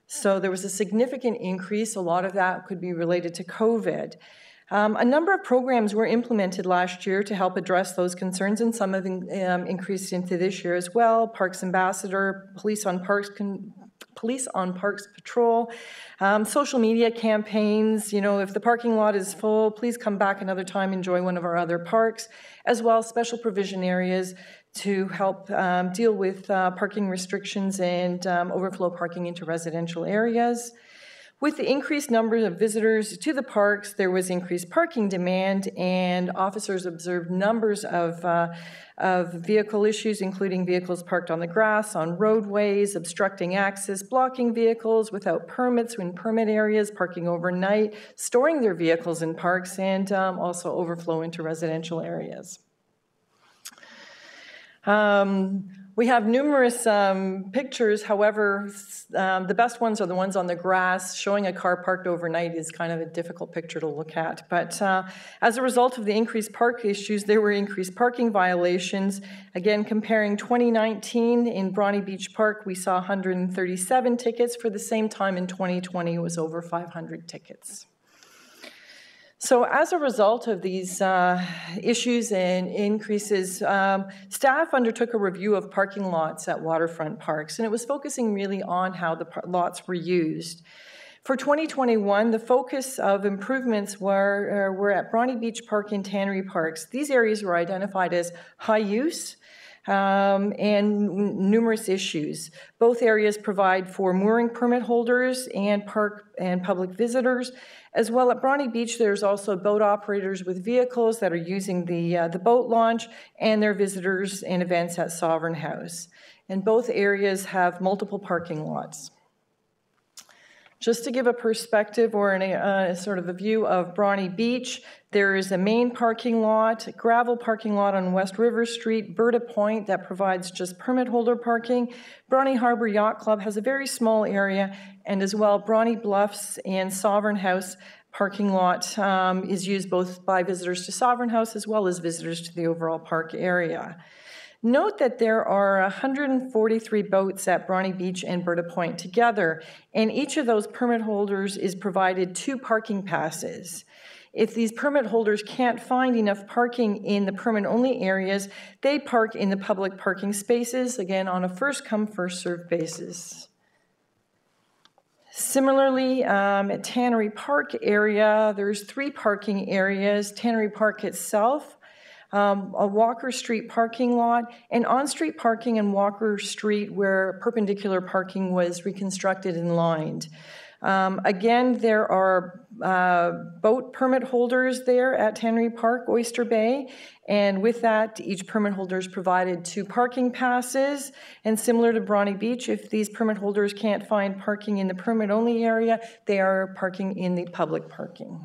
So there was a significant increase. A lot of that could be related to COVID. Um, a number of programs were implemented last year to help address those concerns, and some have um, increased into this year as well. Parks Ambassador, Police on Parks, con- Police on Parks Patrol, um, social media campaigns. You know, if the parking lot is full, please come back another time, enjoy one of our other parks, as well special provision areas to help um, deal with uh, parking restrictions and um, overflow parking into residential areas. With the increased number of visitors to the parks, there was increased parking demand, and officers observed numbers of, uh, of vehicle issues, including vehicles parked on the grass, on roadways, obstructing access, blocking vehicles without permits in permit areas, parking overnight, storing their vehicles in parks, and um, also overflow into residential areas. Um, we have numerous um, pictures, however, um, the best ones are the ones on the grass. Showing a car parked overnight is kind of a difficult picture to look at. But uh, as a result of the increased park issues, there were increased parking violations. Again, comparing 2019 in Bronte Beach Park, we saw 137 tickets. For the same time in 2020, it was over 500 tickets. So as a result of these uh, issues and increases, um, staff undertook a review of parking lots at waterfront parks, and it was focusing really on how the lots were used. For 2021, the focus of improvements were, uh, were at Bronte Beach Park and Tannery Parks. These areas were identified as high use, um, and numerous issues. Both areas provide for mooring permit holders and park and public visitors. As well at Bronte Beach, there's also boat operators with vehicles that are using the, uh, the boat launch and their visitors and events at Sovereign House. And both areas have multiple parking lots. Just to give a perspective or an, uh, sort of a view of Bronte Beach, there is a main parking lot, gravel parking lot on West River Street, Berta Point that provides just permit holder parking. Bronny Harbor Yacht Club has a very small area, and as well, Bronte Bluffs and Sovereign House parking lot um, is used both by visitors to Sovereign House as well as visitors to the overall park area. Note that there are 143 boats at Bronte Beach and Berta Point together, and each of those permit holders is provided two parking passes. If these permit holders can't find enough parking in the permit-only areas, they park in the public parking spaces, again, on a first-come, first-served basis. Similarly, um, at Tannery Park area, there's three parking areas. Tannery Park itself, um, a Walker Street parking lot, and on-street parking in Walker Street where perpendicular parking was reconstructed and lined. Um, Again, there are uh, boat permit holders there at Tannery Park, Oyster Bay, and with that, each permit holder is provided two parking passes. And similar to Bronte Beach, if these permit holders can't find parking in the permit-only area, they are parking in the public parking.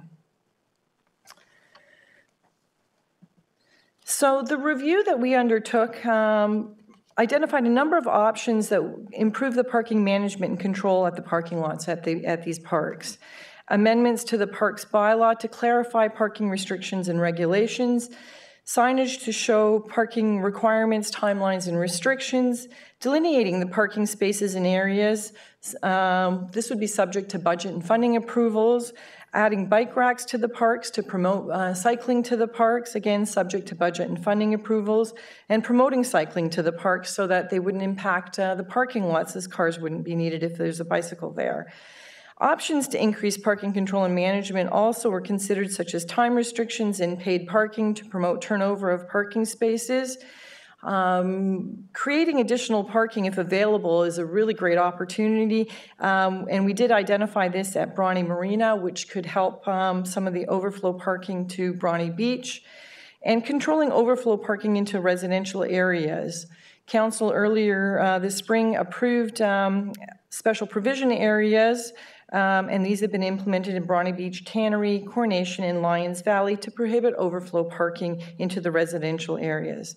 So the review that we undertook um, identified a number of options that improve the parking management and control at the parking lots at, the, at these parks. Amendments to the parks bylaw to clarify parking restrictions and regulations, signage to show parking requirements, timelines, and restrictions, delineating the parking spaces and areas. Um, this would be subject to budget and funding approvals, adding bike racks to the parks to promote uh, cycling to the parks, again, subject to budget and funding approvals, and promoting cycling to the parks so that they wouldn't impact uh, the parking lots as cars wouldn't be needed if there's a bicycle there. Options to increase parking control and management also were considered, such as time restrictions and paid parking to promote turnover of parking spaces. Um, creating additional parking, if available, is a really great opportunity. Um, and we did identify this at Bronte Marina, which could help um, some of the overflow parking to Bronte Beach. And controlling overflow parking into residential areas. Council earlier uh, this spring approved um, special provision areas um, and these have been implemented in Bronte Beach Tannery, Coronation, and Lions Valley to prohibit overflow parking into the residential areas.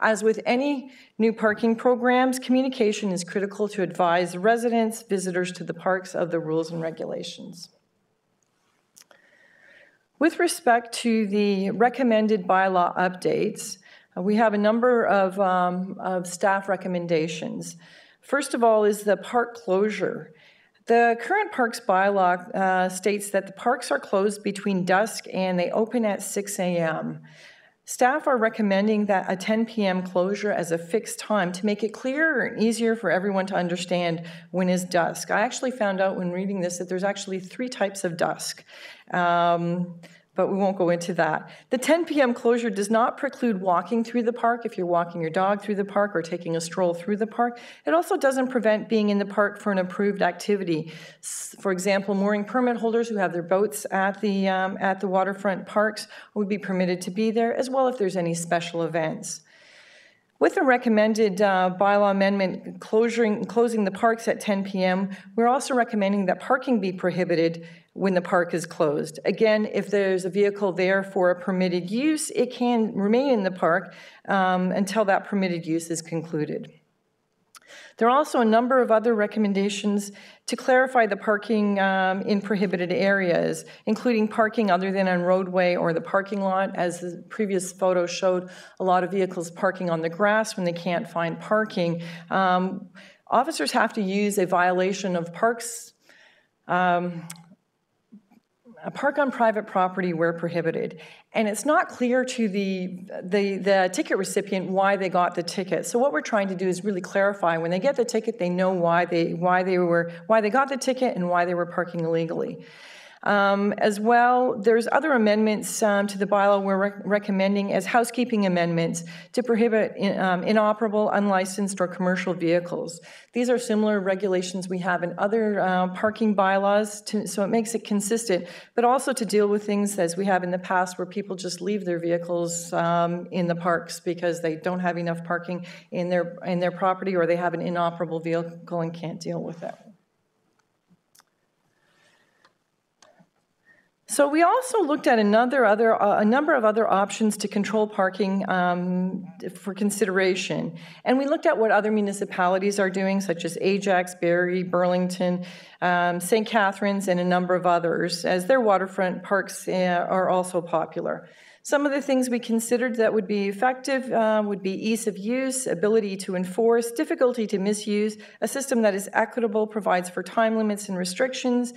As with any new parking programs, communication is critical to advise residents, visitors to the parks of the rules and regulations. With respect to the recommended bylaw updates, uh, we have a number of, um, of staff recommendations. First of all is the park closure. The current parks bylaw uh, states that the parks are closed between dusk and they open at 6 a.m. Staff are recommending that a 10 p.m. closure as a fixed time to make it clearer and easier for everyone to understand when is dusk. I actually found out when reading this that there's actually three types of dusk. Um, but we won't go into that. The 10 p.m. closure does not preclude walking through the park if you're walking your dog through the park or taking a stroll through the park. It also doesn't prevent being in the park for an approved activity. For example, mooring permit holders who have their boats at the, um, at the waterfront parks would be permitted to be there, as well if there's any special events. With the recommended uh, bylaw amendment closing, closing the parks at 10 p.m., we're also recommending that parking be prohibited when the park is closed. Again, if there's a vehicle there for a permitted use, it can remain in the park um, until that permitted use is concluded. There are also a number of other recommendations to clarify the parking um, in prohibited areas, including parking other than on roadway or the parking lot. As the previous photo showed, a lot of vehicles parking on the grass when they can't find parking. Um, officers have to use a violation of parks um, park on private property where prohibited. And it's not clear to the, the, the, ticket recipient why they got the ticket. So what we're trying to do is really clarify when they get the ticket, they know why they, why they, were, why they got the ticket and why they were parking illegally. Um, as well, there's other amendments um, to the bylaw we're rec recommending as housekeeping amendments to prohibit in, um, inoperable, unlicensed, or commercial vehicles. These are similar regulations we have in other uh, parking bylaws, to, so it makes it consistent, but also to deal with things as we have in the past where people just leave their vehicles um, in the parks because they don't have enough parking in their, in their property or they have an inoperable vehicle and can't deal with it. So we also looked at another other uh, a number of other options to control parking um, for consideration, and we looked at what other municipalities are doing, such as Ajax, Barrie, Burlington, um, St. Catharines, and a number of others, as their waterfront parks uh, are also popular. Some of the things we considered that would be effective uh, would be ease of use, ability to enforce, difficulty to misuse, a system that is equitable, provides for time limits and restrictions,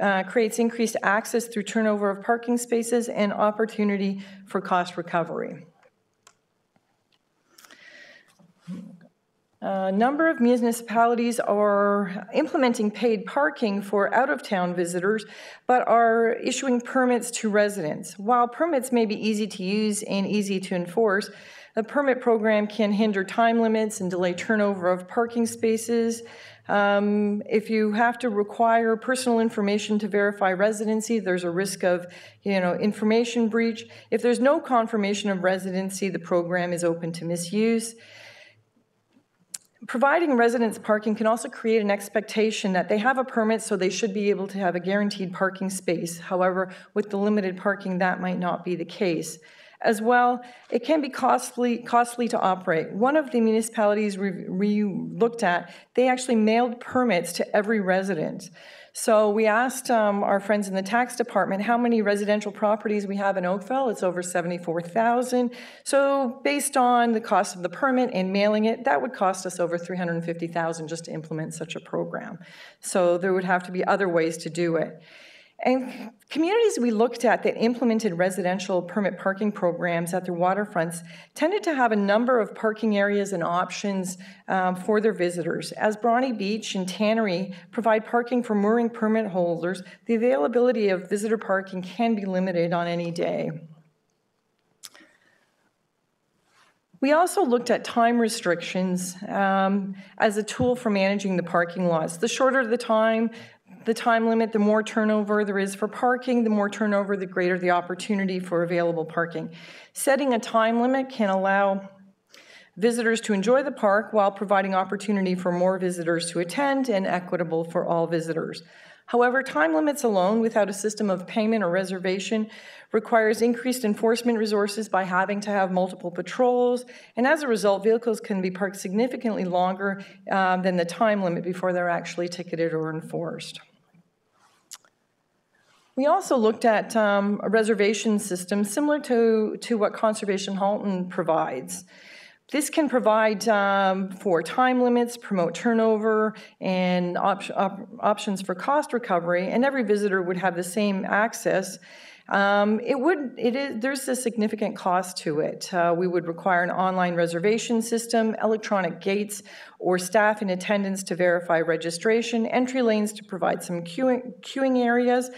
uh, creates increased access through turnover of parking spaces and opportunity for cost recovery. A number of municipalities are implementing paid parking for out of town visitors, but are issuing permits to residents. While permits may be easy to use and easy to enforce, the permit program can hinder time limits and delay turnover of parking spaces. Um, if you have to require personal information to verify residency, there's a risk of, you know, information breach. If there's no confirmation of residency, the program is open to misuse. Providing residents parking can also create an expectation that they have a permit, so they should be able to have a guaranteed parking space. However, with the limited parking, that might not be the case. As well, it can be costly, costly to operate. One of the municipalities we, we looked at, they actually mailed permits to every resident. So we asked um, our friends in the tax department how many residential properties we have in Oakville. It's over 74,000. So based on the cost of the permit and mailing it, that would cost us over 350,000 just to implement such a program. So there would have to be other ways to do it. And communities we looked at that implemented residential permit parking programs at their waterfronts tended to have a number of parking areas and options um, for their visitors. As Bronte Beach and Tannery provide parking for mooring permit holders, the availability of visitor parking can be limited on any day. We also looked at time restrictions um, as a tool for managing the parking lots. The shorter the time, the time limit, the more turnover there is for parking, the more turnover, the greater the opportunity for available parking. Setting a time limit can allow visitors to enjoy the park while providing opportunity for more visitors to attend and equitable for all visitors. However, time limits alone without a system of payment or reservation requires increased enforcement resources by having to have multiple patrols, and as a result, vehicles can be parked significantly longer um, than the time limit before they're actually ticketed or enforced. We also looked at um, a reservation system similar to, to what Conservation Halton provides. This can provide um, for time limits, promote turnover, and op op options for cost recovery, and every visitor would have the same access. Um, it would, it is, there's a significant cost to it. Uh, we would require an online reservation system, electronic gates, or staff in attendance to verify registration, entry lanes to provide some queuing, queuing areas,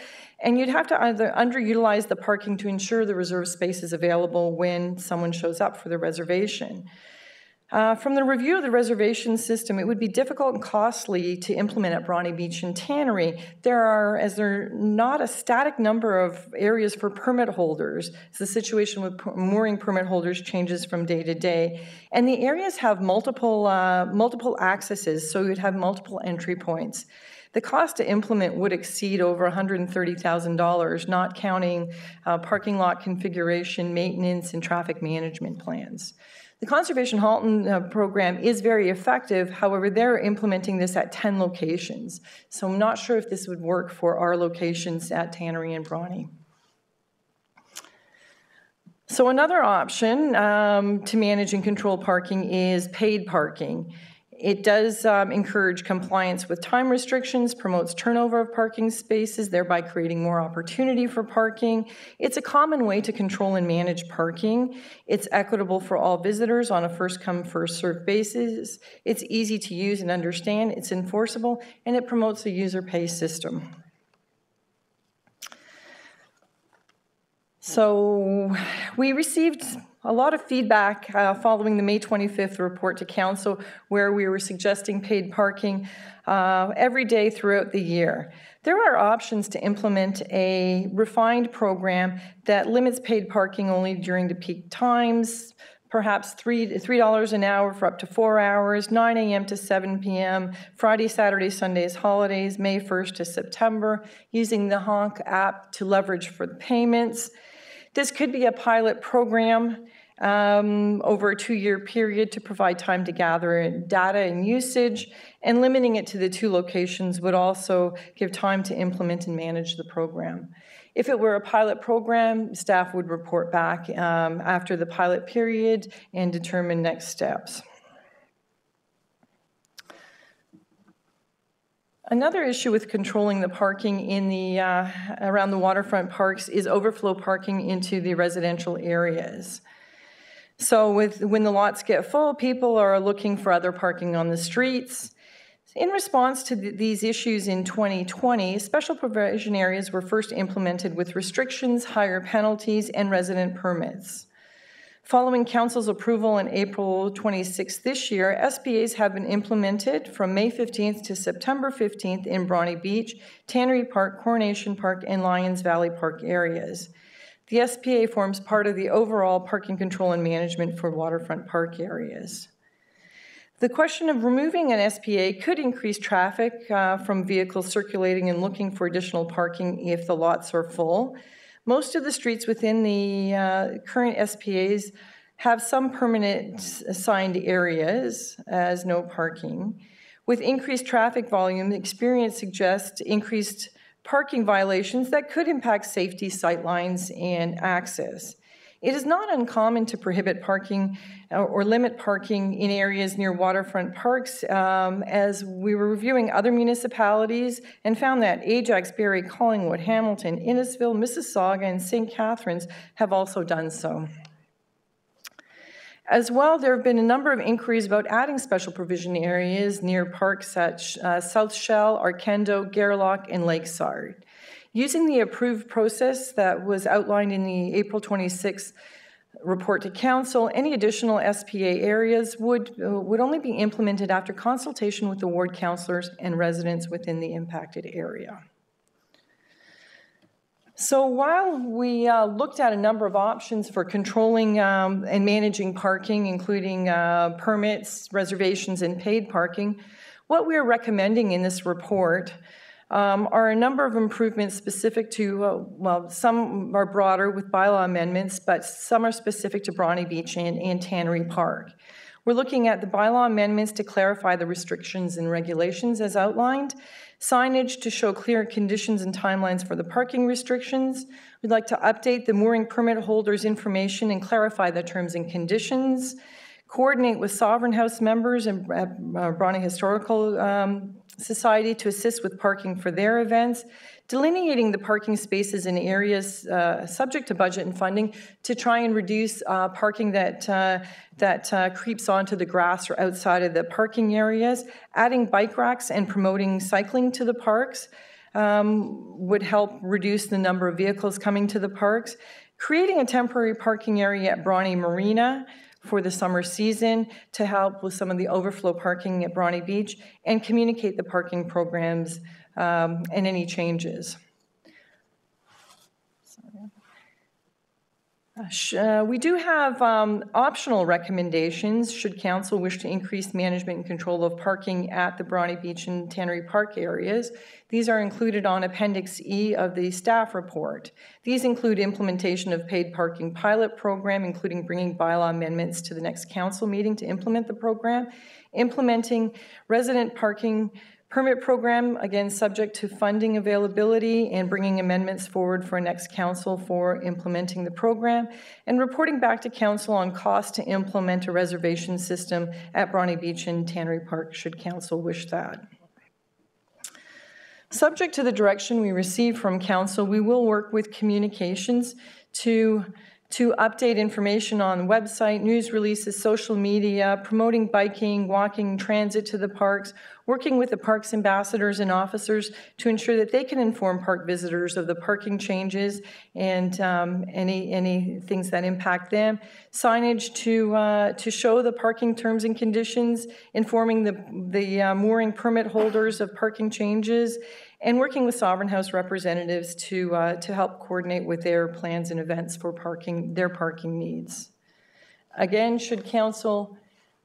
and you'd have to either underutilize the parking to ensure the reserved space is available when someone shows up for the reservation. Uh, from the review of the reservation system, it would be difficult and costly to implement at Bronte Beach and Tannery. There are, as there are not a static number of areas for permit holders. the situation with mooring permit holders changes from day to day, and the areas have multiple uh, multiple accesses, so you'd have multiple entry points. The cost to implement would exceed over $130,000, not counting uh, parking lot configuration, maintenance, and traffic management plans. The Conservation Halton uh, program is very effective. However, they're implementing this at 10 locations. So I'm not sure if this would work for our locations at Tannery and Bronte. So another option um, to manage and control parking is paid parking. It does um, encourage compliance with time restrictions, promotes turnover of parking spaces, thereby creating more opportunity for parking. It's a common way to control and manage parking. It's equitable for all visitors on a first come, first served basis. It's easy to use and understand, it's enforceable, and it promotes a user pay system. So we received a lot of feedback uh, following the May 25th report to Council, where we were suggesting paid parking uh, every day throughout the year. There are options to implement a refined program that limits paid parking only during the peak times, perhaps 3, $3 an hour for up to four hours, 9 a.m. to 7 p.m., Friday, Saturday, Sundays, holidays, May 1st to September, using the Honk app to leverage for the payments. This could be a pilot program um, over a two-year period to provide time to gather data and usage, and limiting it to the two locations would also give time to implement and manage the program. If it were a pilot program, staff would report back um, after the pilot period and determine next steps. Another issue with controlling the parking in the uh, around the waterfront parks is overflow parking into the residential areas. So with when the lots get full, people are looking for other parking on the streets. In response to th these issues in 2020, special provision areas were first implemented with restrictions, higher penalties, and resident permits. Following Council's approval on April 26 this year, SPAs have been implemented from May 15th to September 15th in Bronte Beach, Tannery Park, Coronation Park, and Lions Valley Park areas. The SPA forms part of the overall parking control and management for waterfront park areas. The question of removing an SPA could increase traffic uh, from vehicles circulating and looking for additional parking if the lots are full. Most of the streets within the uh, current SPAs have some permanent assigned areas as no parking. With increased traffic volume, experience suggests increased parking violations that could impact safety, sightlines, and access. It is not uncommon to prohibit parking uh, or limit parking in areas near waterfront parks, um, as we were reviewing other municipalities and found that Ajax, Barrie, Collingwood, Hamilton, Innisfil, Mississauga, and St. Catharines have also done so. As well, there have been a number of inquiries about adding special provision areas near parks such uh, South Shell, Arkendo, Gairloch, and Lakeside. Using the approved process that was outlined in the April 26 report to council, any additional SPA areas would, uh, would only be implemented after consultation with the ward councillors and residents within the impacted area. So while we uh, looked at a number of options for controlling um, and managing parking, including uh, permits, reservations, and paid parking, what we are recommending in this report um, are a number of improvements specific to, uh, well, some are broader with bylaw amendments, but some are specific to Bronte Beach and, and Tannery Park. We're looking at the bylaw amendments to clarify the restrictions and regulations as outlined, signage to show clear conditions and timelines for the parking restrictions. We'd like to update the mooring permit holders information and clarify the terms and conditions, coordinate with Sovereign House members and uh, Bronte Historical um, Society to assist with parking for their events, delineating the parking spaces in areas uh, subject to budget and funding to try and reduce uh, parking that, uh, that uh, creeps onto the grass or outside of the parking areas, adding bike racks and promoting cycling to the parks. Um, would help reduce the number of vehicles coming to the parks. Creating a temporary parking area at Bronte Marina for the summer season to help with some of the overflow parking at Bronte Beach and communicate the parking programs um, and any changes. Uh, we do have um, optional recommendations should council wish to increase management and control of parking at the Bronte Beach and Tannery Park areas. These are included on Appendix E of the staff report. These include implementation of paid parking pilot program, including bringing bylaw amendments to the next council meeting to implement the program, implementing resident parking Permit program, again, subject to funding availability and bringing amendments forward for next council for implementing the program, and reporting back to council on cost to implement a reservation system at Bronte Beach and Tannery Park, should council wish that. Subject to the direction we receive from council, we will work with communications to to update information on website, news releases, social media, promoting biking, walking, transit to the parks, working with the parks ambassadors and officers to ensure that they can inform park visitors of the parking changes and um, any any things that impact them. Signage to uh, to show the parking terms and conditions, informing the the uh, mooring permit holders of parking changes, and working with Sovereign House representatives to, uh, to help coordinate with their plans and events for parking, their parking needs. Again, should Council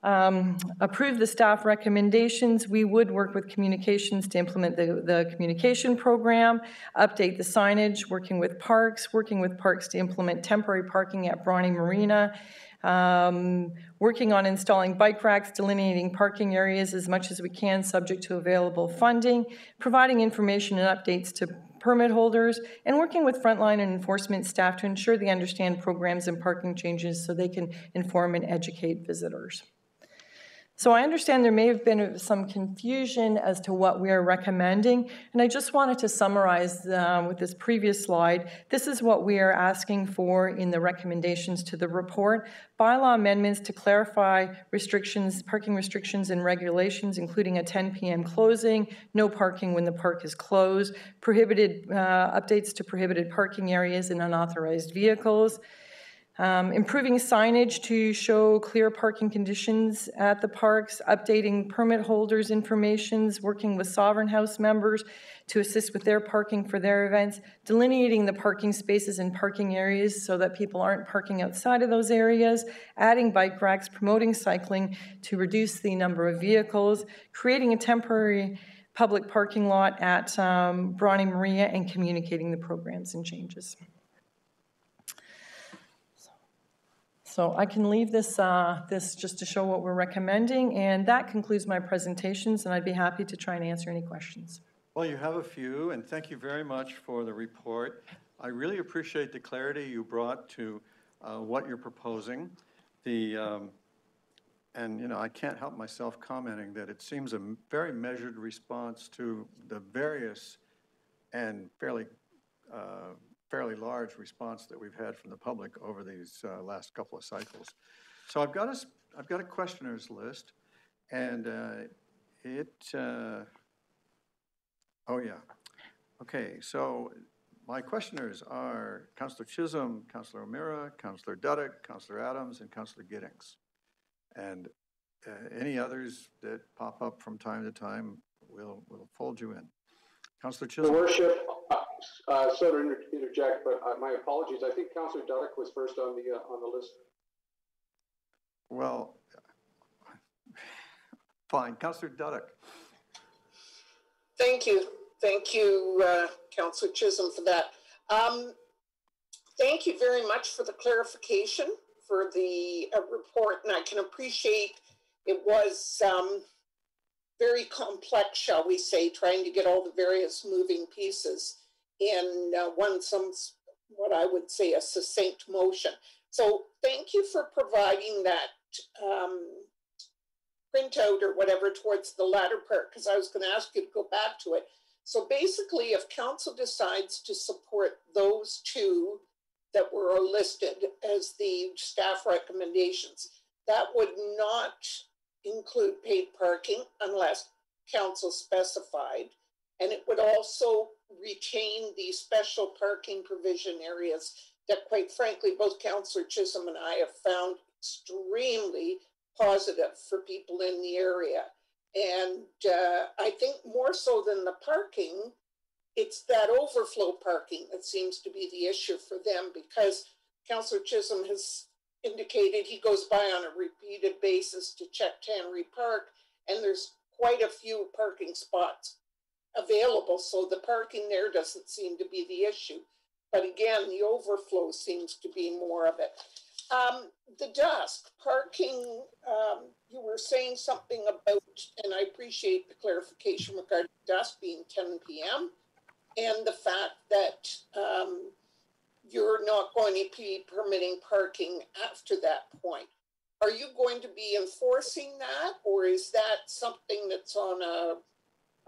um, approve the staff recommendations, we would work with communications to implement the, the communication program, update the signage, working with parks, working with parks to implement temporary parking at Bronte Marina, um, working on installing bike racks, delineating parking areas as much as we can, subject to available funding, providing information and updates to permit holders, and working with frontline and enforcement staff to ensure they understand programs and parking changes so they can inform and educate visitors. So I understand there may have been some confusion as to what we are recommending, and I just wanted to summarize um, with this previous slide. This is what we are asking for in the recommendations to the report. Bylaw amendments to clarify restrictions, parking restrictions and regulations, including a 10 p.m. closing, no parking when the park is closed, prohibited uh, updates to prohibited parking areas and unauthorized vehicles, Um, improving signage to show clear parking conditions at the parks, updating permit holders' informations, working with Sovereign House members to assist with their parking for their events, delineating the parking spaces and parking areas so that people aren't parking outside of those areas, adding bike racks, promoting cycling to reduce the number of vehicles, creating a temporary public parking lot at um, Bronte Marina, and communicating the programs and changes. So I can leave this, uh, this just to show what we're recommending, and that concludes my presentations, and I'd be happy to try and answer any questions. Well, you have a few, and thank you very much for the report. I really appreciate the clarity you brought to uh, what you're proposing. The, um, and, you know, I can't help myself commenting that it seems a very measured response to the various and fairly, uh, fairly large response that we've had from the public over these uh, last couple of cycles. So I've got a, I've got a questioners list, and uh, it, uh, oh, yeah. Okay, so my questioners are Counselor Chisholm, Counselor O'Meara, Counselor Duddeck, Counselor Adams, and Counselor Gittings. And uh, any others that pop up from time to time, we'll, we'll fold you in. Counselor Your Chisholm? worship, uh, sorry to inter- interject, but uh, my apologies. I think Councillor Duddeck was first on the, uh, on the list. Well, fine. Counselor Duddeck? Thank you. Thank you, uh, Councillor Chisholm, for that. Um, thank you very much for the clarification for the uh, report, and I can appreciate it was um, very complex, shall we say, trying to get all the various moving pieces in uh, one, some, what I would say, a succinct motion. So thank you for providing that um, printout or whatever towards the latter part, because I was going to ask you to go back to it. So basically, if council decides to support those two that were listed as the staff recommendations, that would not include paid parking unless council specified. And it would also retain the special parking provision areas that quite frankly, both Councillor Chisholm and I have found extremely positive for people in the area. And uh, I think more so than the parking, it's that overflow parking that seems to be the issue for them because Councillor Chisholm has indicated he goes by on a repeated basis to check Tannery Park, and there's quite a few parking spots available. So the parking there doesn't seem to be the issue. But again, the overflow seems to be more of it. Um, the dusk parking, um, you were saying something about, and I appreciate the clarification regarding dusk being 10 p.m. and the fact that um, you're not going to be permitting parking after that point. Are you going to be enforcing that, or is that something that's on a,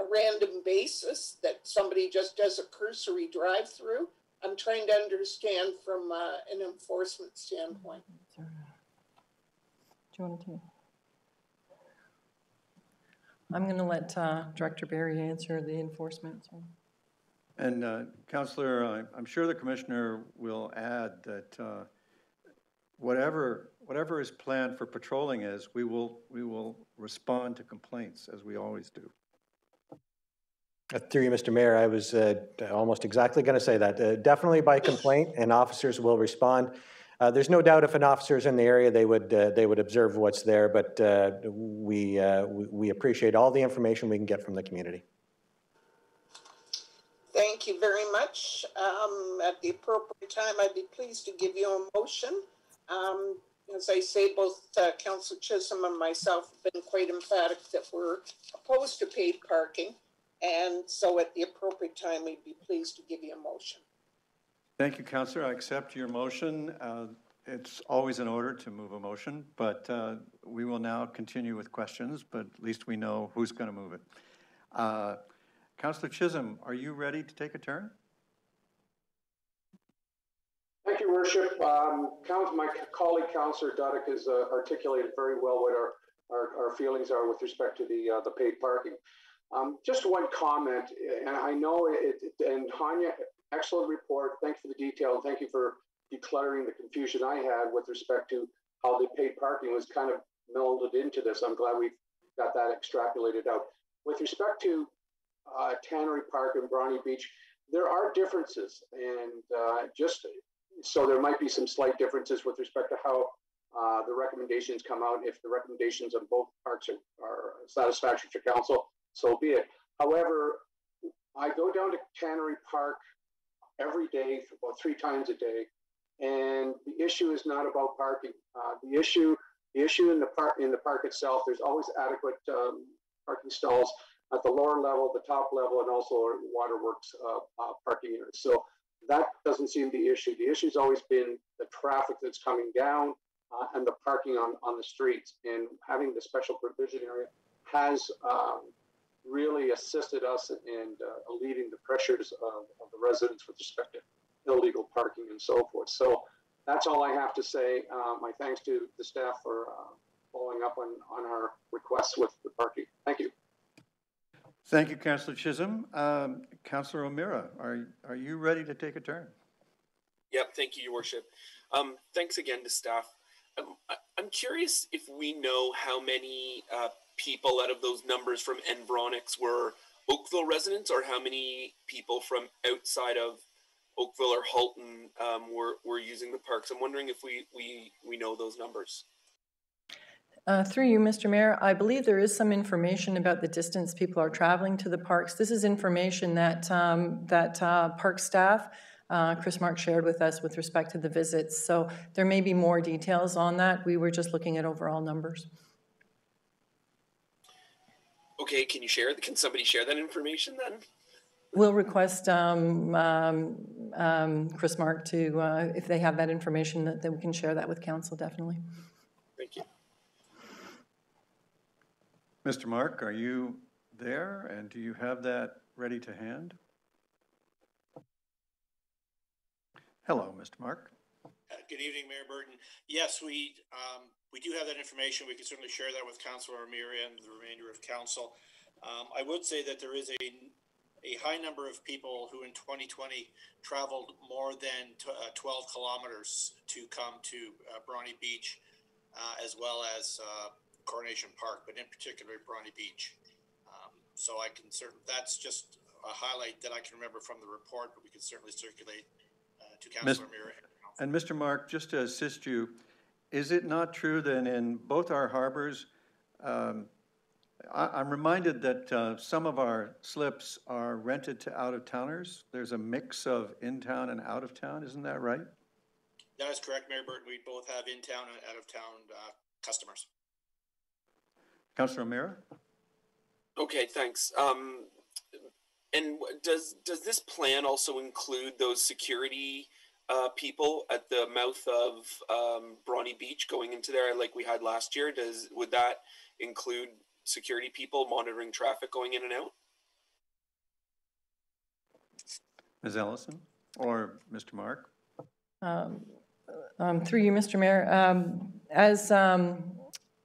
a random basis that somebody just does a cursory drive through? I'm trying to understand from uh, an enforcement standpoint. Do you want to? I'm going to let uh, Director Barry answer the enforcement. so. And uh, Counselor, I- I'm sure the Commissioner will add that uh, whatever, whatever is planned for patrolling is, we will, we will respond to complaints, as we always do. Through you, Mr. Mayor, I was uh, almost exactly going to say that. Uh, Definitely by complaint, and officers will respond. Uh, There's no doubt if an officer is in the area, they would, uh, they would observe what's there, but uh, we, uh, we we appreciate all the information we can get from the community. Thank you very much. Um, at the appropriate time, I'd be pleased to give you a motion. Um, as I say, both uh, Council Chisholm and myself have been quite emphatic that we're opposed to paid parking. And so at the appropriate time, we'd be pleased to give you a motion. Thank you, Counselor. I accept your motion. Uh, It's always in order to move a motion, but uh, we will now continue with questions, but at least we know who's going to move it. Uh, Counselor Chisholm, are you ready to take a turn? Thank you, worship. Um, my colleague, Councillor Duddeck, has uh, articulated very well what our, our, our feelings are with respect to the, uh, the paid parking. Um, just one comment, and I know it, it- and Tanya, excellent report. Thanks for the detail. And Thank you for decluttering the confusion I had with respect to how the paid parking was kind of melded into this. I'm glad we've got that extrapolated out. With respect to uh, Tannery Park and Bronte Beach, there are differences, and uh, just so there might be some slight differences with respect to how uh, the recommendations come out. If the recommendations on both parks are, are satisfactory to council, so be it. However, I go down to Tannery Park every day, about three times a day, and the issue is not about parking. Uh, the issue, the issue in the park in the park itself, there's always adequate um, parking stalls at the lower level, the top level, and also waterworks uh, uh, parking areas. So that doesn't seem the issue. The issue has always been the traffic that's coming down uh, and the parking on, on the streets. And having the special provision area has um, really assisted us in uh, alleviating the pressures of, of, the residents with respect to illegal parking and so forth. So that's all I have to say. Uh, my thanks to the staff for uh, following up on, on our requests with the parking. Thank you. Thank you, Councillor Chisholm. Um, Councillor O'Meara, are, are you ready to take a turn? Yep, thank you, Your Worship. Um, thanks again to staff. Um, I, am curious if we know how many uh, people out of those numbers from Environics were Oakville residents or how many people from outside of Oakville or Halton um, were, were using the parks. I'm wondering if we, we, we know those numbers. Uh, through you, Mr. Mayor, I believe there is some information about the distance people are traveling to the parks. This is information that um, that uh, park staff, uh, Chris Mark, shared with us with respect to the visits. So there may be more details on that. We were just looking at overall numbers. Okay, can you share? Can somebody share that information then? We'll request um, um, um Chris Mark to, uh, if they have that information, that, that we can share that with council. Definitely. Thank you. Mr. Mark, are you there and do you have that ready to hand? Hello, Mr. Mark. Uh, good evening, Mayor Burton. Yes, we um, we do have that information. We can certainly share that with Councilor O'Meara and the remainder of council. Um, I would say that there is a a high number of people who in 2020 traveled more than t- uh, 12 kilometers to come to uh, Bronte Beach, uh, as well as uh, Coronation Park, but in particular Bronte Beach. Um, so I can certainly, that's just a highlight that I can remember from the report, but we can certainly circulate uh, to Councilor Meara. And Mr. Mark, just to assist you, is it not true that in both our harbors, um, I, am reminded that uh, some of our slips are rented to out-of-towners. There's a mix of in-town and out-of-town, isn't that right? That is correct, Mayor Burton. We both have in-town and out-of-town uh, customers. Councilor O'Meara? Okay, thanks. Um, and does does this plan also include those security uh, people at the mouth of um, Bronte Beach going into there, like we had last year? Does would that include security people monitoring traffic going in and out? Ms. Ellison or Mr. Mark? Um, um, through you, Mr. Mayor, um, as um,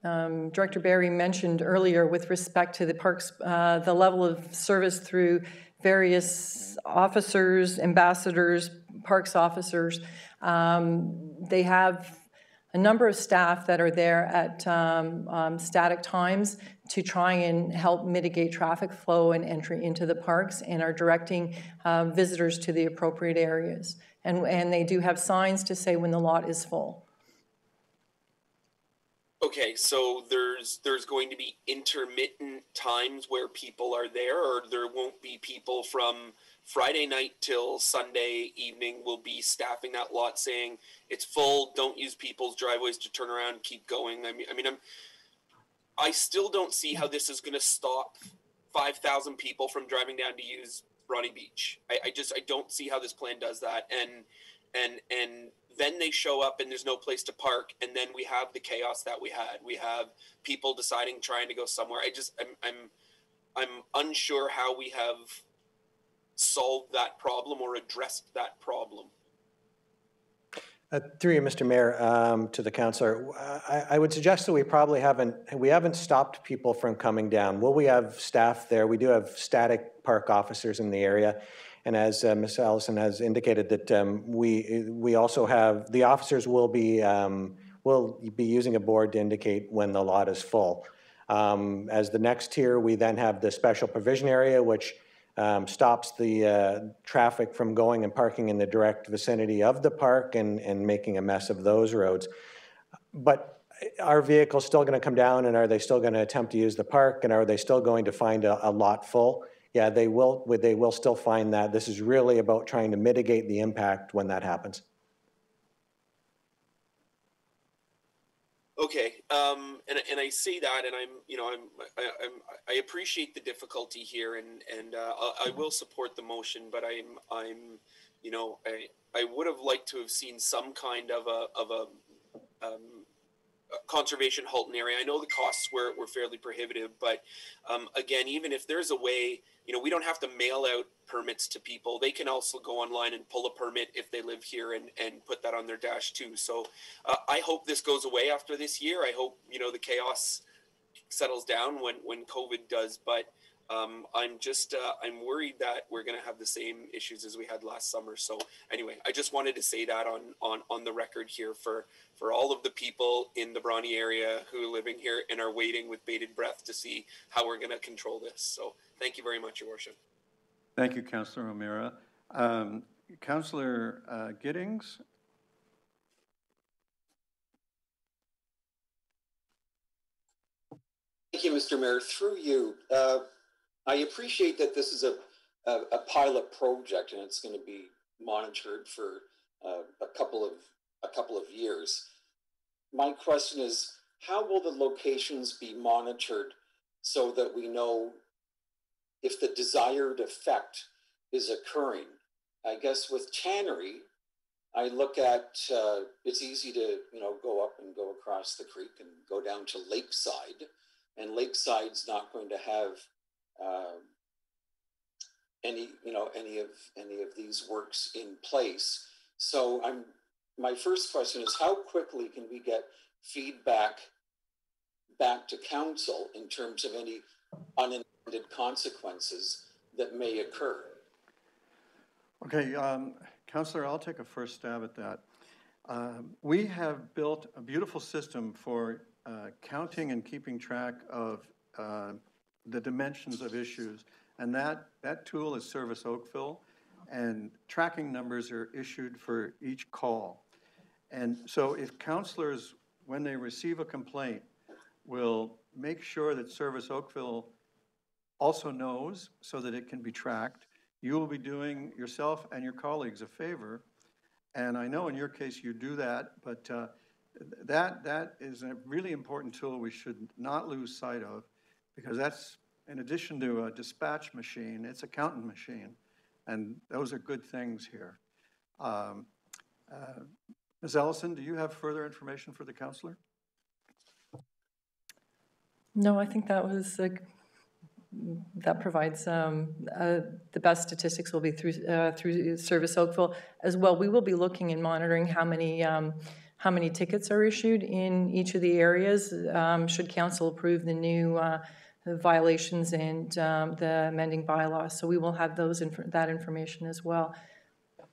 um, Director Barry mentioned earlier with respect to the parks, uh, the level of service through various officers, ambassadors, parks officers. Um, they have a number of staff that are there at um, um, static times to try and help mitigate traffic flow and entry into the parks and are directing uh, visitors to the appropriate areas. And, and they do have signs to say when the lot is full. Okay, so there's there's going to be intermittent times where people are there, or there won't be people from Friday night till Sunday evening. we'll be staffing that lot, saying it's full. Don't use people's driveways to turn around. Keep going. I mean, I mean, I'm. I still don't see how this is going to stop five thousand people from driving down to use Bronte Beach. I, I just I don't see how this plan does that, and and and then they show up and there's no place to park and then we have the chaos that we had we have people deciding trying to go somewhere i just i'm i'm i'm unsure how we have solved that problem or addressed that problem Uh, Through you, Mr. Mayor, um, to the councillor, I, I would suggest that we probably haven't, we haven't stopped people from coming down. Will we have staff there? We do have static park officers in the area. And as uh, Ms. Allison has indicated, that um, we, we also have, the officers will be, um, will be using a board to indicate when the lot is full. Um, As the next tier, we then have the special provision area, which um, stops the uh, traffic from going and parking in the direct vicinity of the park and, and making a mess of those roads. But are vehicles still going to come down and are they still going to attempt to use the park and are they still going to find a, a lot full? Yeah, they will, they will still find that. This is really about trying to mitigate the impact when that happens. Okay, um, and and I say that, and I'm, you know, I'm, I, I'm, I appreciate the difficulty here, and and uh, I, I will support the motion, but I'm, I'm, you know, I, I would have liked to have seen some kind of a, of a, um, a conservation Halton area. I know the costs were were fairly prohibitive, but um, again, even if there's a way, you know, we don't have to mail out permits to people. They can also go online and pull a permit if they live here and, and put that on their dash too. So uh, I hope this goes away after this year. I hope, you know, the chaos settles down when, when COVID does. But um, I'm just, uh, I'm worried that we're going to have the same issues as we had last summer. So anyway, I just wanted to say that on, on, on the record here for, for all of the people in the Bronte area who are living here and are waiting with bated breath to see how we're going to control this. So thank you very much, Your Worship. Thank you, Councillor O'Meara. Um, Councillor uh, Gittings? Thank you, Mr. Mayor. Through you, uh, I appreciate that this is a, a, a, pilot project and it's going to be monitored for uh, a couple of a couple of years. My question is, how will the locations be monitored so that we know if the desired effect is occurring? I guess with Tannery, I look at uh, it's easy to you know go up and go across the creek and go down to Lakeside and Lakeside's not going to have um, any, you know, any of any of these works in place. So I'm my first question is how quickly can we get feedback back to council in terms of any unintended consequences that may occur? Okay, um, Councillor, I'll take a first stab at that. Um, we have built a beautiful system for uh, counting and keeping track of uh, the dimensions of issues. And that, that tool is Service Oakville, and tracking numbers are issued for each call. And so if counselors, when they receive a complaint, will make sure that Service Oakville also knows so that it can be tracked, you will be doing yourself and your colleagues a favor. And I know in your case you do that, but uh, that, that is a really important tool we should not lose sight of because that's, in addition to a dispatch machine, it's a counting machine. And those are good things here. Um, uh, Ms. Ellison, do you have further information for the counselor? No, I think that was, that provides, um, uh, the best statistics will be through, uh, through Service Oakville as well. We will be looking and monitoring how many, um, how many tickets are issued in each of the areas. Um, should council approve the new uh, violations and um, the amending bylaws. So we will have those inf that information as well.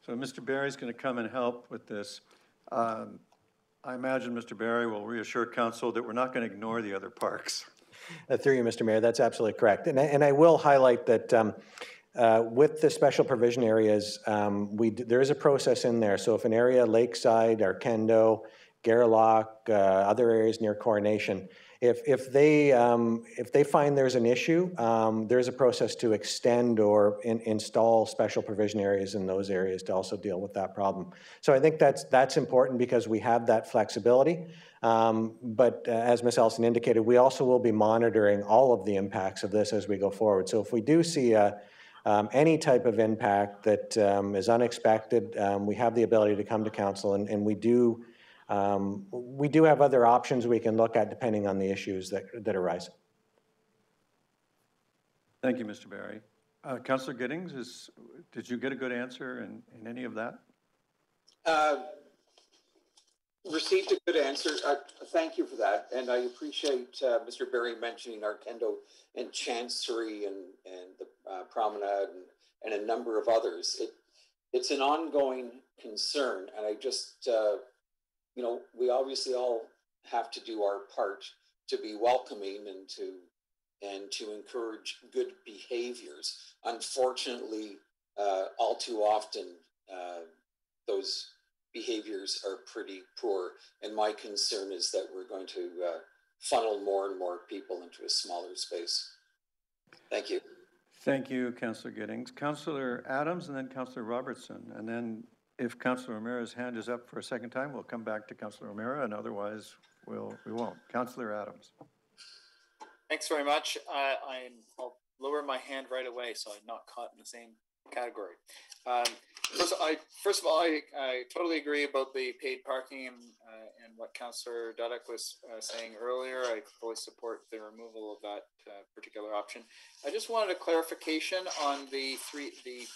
So Mr. Barry's going to come and help with this. Um, I imagine Mr. Barry will reassure council that we're not going to ignore the other parks. Uh, through you, Mr. Mayor, that's absolutely correct. And I, and I will highlight that um, uh, with the special provision areas, um, we there is a process in there. So if an area, Lakeside, Arkendo, Gairloch, uh, other areas near Coronation, if if they um, if they find there's an issue, um, there's a process to extend or in, install special provision areas in those areas to also deal with that problem. So I think that's that's important because we have that flexibility. Um, but uh, as Ms. Ellison indicated, we also will be monitoring all of the impacts of this as we go forward. So if we do see a um, any type of impact that um, is unexpected, um, we have the ability to come to council, and, and we do um, we do have other options we can look at depending on the issues that that arise. Thank you, Mr. Barry. Uh, Councillor Gittings, is, did you get a good answer in, in any of that? Uh, received a good answer. Uh, thank you for that. And I appreciate uh, Mr. Barry mentioning Arkendo and Chancery and, and the uh, Promenade and, and a number of others. It, it's an ongoing concern. And I just, uh, you know, we obviously all have to do our part to be welcoming and to and to encourage good behaviors. Unfortunately, uh, all too often, uh, those behaviors are pretty poor. And my concern is that we're going to uh, funnel more and more people into a smaller space. Thank you. Thank you, Councillor Gittings. Councillor Adams and then Councillor Robertson. And then if Councillor O'Meara's hand is up for a second time, we'll come back to Councillor O'Meara and otherwise we'll, we won't. Councillor Adams. Thanks very much. Uh, I'm, I'll lower my hand right away so I'm not caught in the same category. Um, first, I, first of all, I, I totally agree about the paid parking and, uh, and what Councillor Duddeck was uh, saying earlier. I fully support the removal of that uh, particular option. I just wanted a clarification on the three the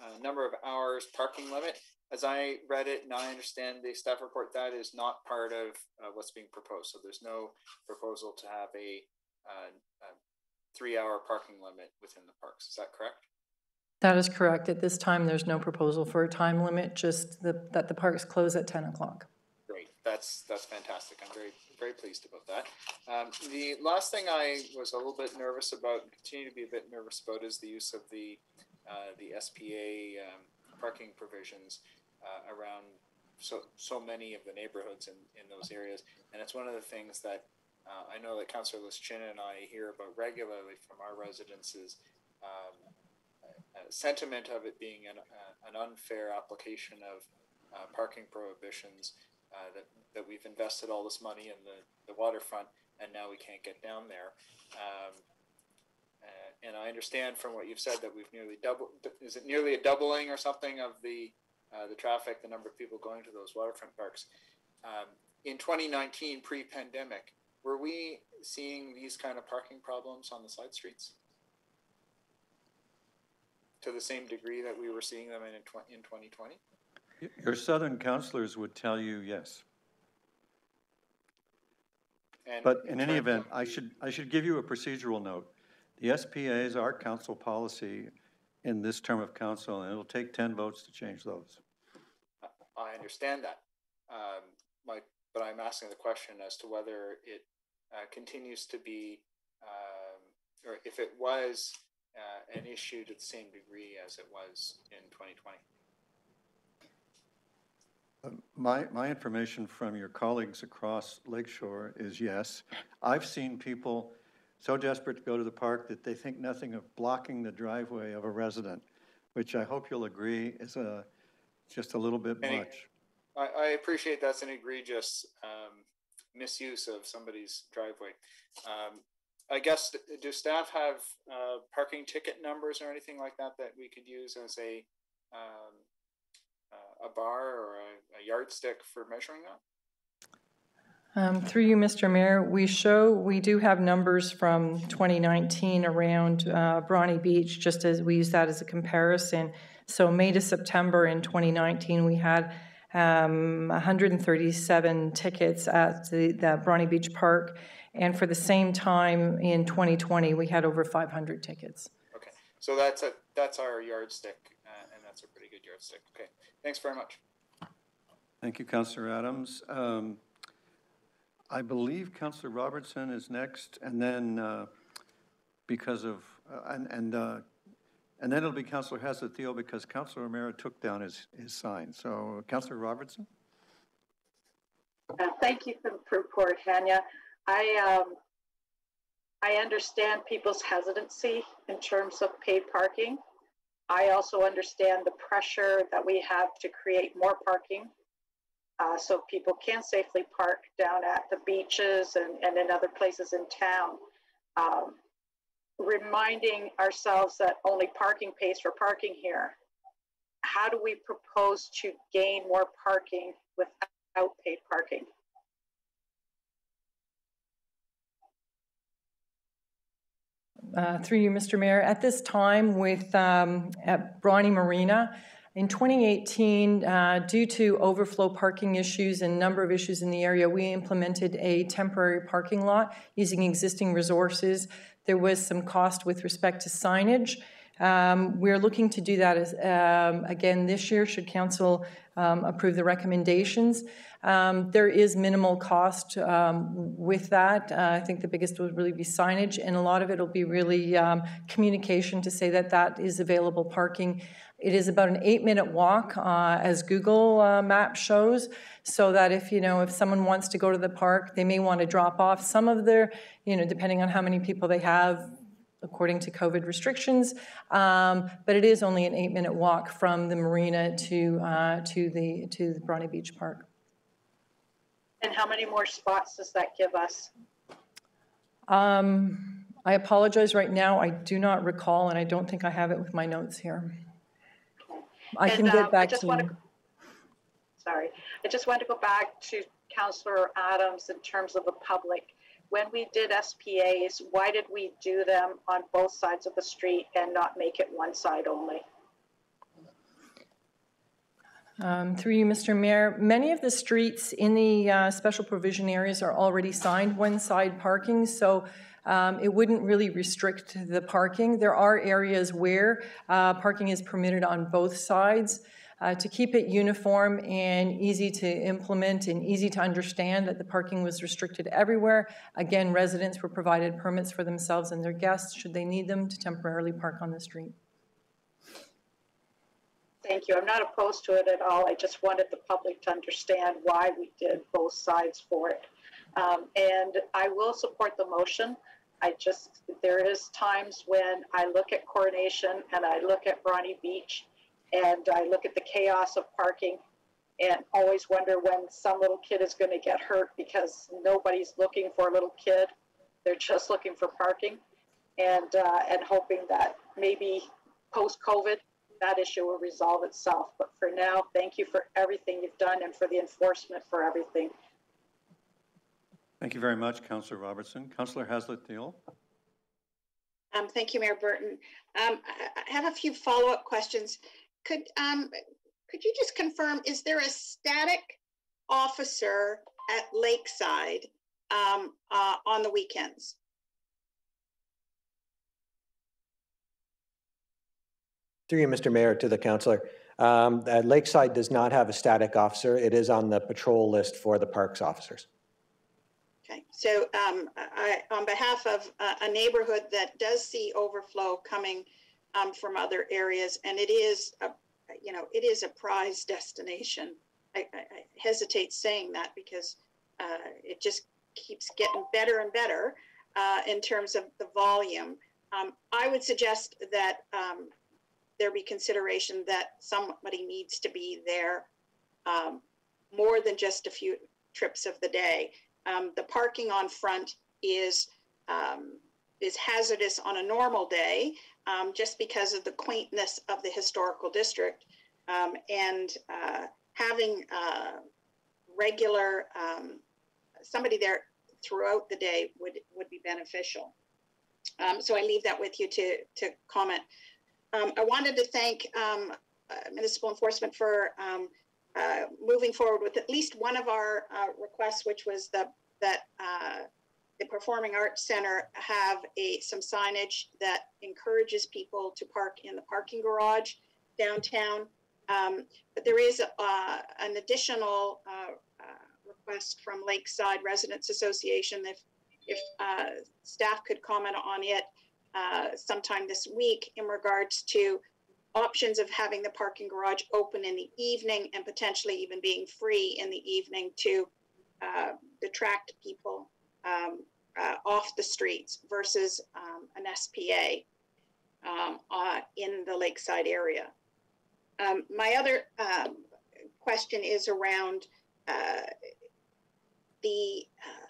uh, number of hours parking limit. As I read it and I understand the staff report, that is not part of uh, what's being proposed. So there's no proposal to have a, uh, a three-hour parking limit within the parks. Is that correct? That is correct. At this time, there's no proposal for a time limit, just the, that the parks close at 10 o'clock. Great, that's that's fantastic. I'm very very pleased about that. Um, the last thing I was a little bit nervous about, and continue to be a bit nervous about, is the use of the uh, the SPA um, parking provisions uh, around so so many of the neighborhoods in, in those areas, and it's one of the things that uh, I know that Councillor Lishchyna and I hear about regularly from our residences. Um, uh, sentiment of it being an, uh, an unfair application of uh, parking prohibitions uh, that, that we've invested all this money in the, the waterfront and now we can't get down there. Um, uh, and I understand from what you've said that we've nearly doubled, is it nearly a doubling or something of the, uh, the traffic, the number of people going to those waterfront parks? Um, in 2019, pre-pandemic, were we seeing these kind of parking problems on the side streets? to the same degree that we were seeing them in, in 2020? Your southern councillors would tell you yes. And But in any event, I should, I should give you a procedural note. The SPAs our council policy in this term of council, and it'll take 10 votes to change those. I understand that. Um, my, but I'm asking the question as to whether it uh, continues to be, um, or if it was uh, an issue to the same degree as it was in 2020. Um, My, my information from your colleagues across Lakeshore is yes. I've seen people so desperate to go to the park that they think nothing of blocking the driveway of a resident, which I hope you'll agree is a, just a little bit Any- much. I, I appreciate that's an egregious um, misuse of somebody's driveway. Um, I guess, do staff have uh, parking ticket numbers or anything like that that we could use as a um, uh, a bar or a, a yardstick for measuring that? Um, Through you, Mr. Mayor, we show, we do have numbers from 2019 around uh, Bronte Beach, just as we use that as a comparison. So May to September in 2019, we had um, 137 tickets at the, the Bronte Beach Park. And for the same time in 2020, we had over 500 tickets. Okay, so that's a that's our yardstick, uh, and that's a pretty good yardstick. Okay, thanks very much. Thank you, Councillor Adams. Um, I believe Councillor Robertson is next, and then uh, because of, uh, and, and, uh, and then it'll be Councillor Theall because Councillor O'Meara took down his, his sign. So Councillor Robertson? Uh, thank you for the report, Hanya. I um, I understand people's hesitancy in terms of paid parking. I also understand the pressure that we have to create more parking uh, so people can safely park down at the beaches and, and in other places in town. Um, reminding ourselves that only parking pays for parking here. How do we propose to gain more parking without paid parking? Uh, through you, Mr. Mayor, at this time with um, at Marina, In 2018, uh, due to overflow parking issues and number of issues in the area, we implemented a temporary parking lot using existing resources. There was some cost with respect to signage. Um, we're looking to do that as, um, again this year, should council um, approve the recommendations. Um, there is minimal cost um, with that. Uh, I think the biggest would really be signage, and a lot of it will be really um, communication to say that that is available parking. It is about an eight-minute walk, uh, as Google uh, Map shows, so that if you know if someone wants to go to the park, they may want to drop off some of their, you know, depending on how many people they have, according to COVID restrictions. Um, but it is only an eight-minute walk from the marina to uh, to the to the Bronte Beach Park. And how many more spots does that give us? Um, I apologize right now. I do not recall, and I don't think I have it with my notes here. I can And, get um, back just to you. Sorry, I just want to go back to Councillor Adams in terms of the public. When we did SPAs, why did we do them on both sides of the street and not make it one side only? Um, Through you, Mr. Mayor, many of the streets in the uh, special provision areas are already signed one-side parking, so um, it wouldn't really restrict the parking. There are areas where uh, parking is permitted on both sides. Uh, To keep it uniform and easy to implement and easy to understand that the parking was restricted everywhere, again, residents were provided permits for themselves and their guests, should they need them, to temporarily park on the street. Thank you. I'm not opposed to it at all. I just wanted the public to understand why we did both sides for it. Um, and I will support the motion. I just, there is times when I look at Coronation and I look at Bronte Beach and I look at the chaos of parking and always wonder when some little kid is going to get hurt because nobody's looking for a little kid. They're just looking for parking and, uh, and hoping that maybe post-COVID, that issue will resolve itself. But for now, thank you for everything you've done and for the enforcement for everything. Thank you very much, Councillor Robertson. Councillor Haslett Theall. Um, thank you, Mayor Burton. Um, I, I have a few follow-up questions. Could, um, could you just confirm, is there a static officer at Lakeside, um, uh, on the weekends? Through you, Mr. Mayor, to the councillor. Um, uh, Lakeside does not have a static officer. It is on the patrol list for the parks officers. Okay, so, um, I, on behalf of a, neighborhood that does see overflow coming, um, from other areas, and it is a, you know, it is a prize destination. I, I, I hesitate saying that because, uh, it just keeps getting better and better, uh, in terms of the volume. Um, I would suggest that, um, there be consideration that somebody needs to be there, um, more than just a few trips of the day. Um, the parking on front is um, is hazardous on a normal day, um, just because of the quaintness of the historical district, um, and uh, having uh, regular um, somebody there throughout the day would would be beneficial. Um, so I leave that with you to to comment. I wanted to thank uh, municipal enforcement for uh, moving forward with at least one of our uh, requests, which was the, that uh, the Performing Arts Center have a some signage that encourages people to park in the parking garage downtown. Um, but there is uh, an additional uh, request from Lakeside Residents Association. If if staff could comment on it sometime this week in regards to options of having the parking garage open in the evening and potentially even being free in the evening to uh, detract people um, uh, off the streets versus um, an SPA um, uh, in the lakeside area. Um, my other um, question is around uh, the uh,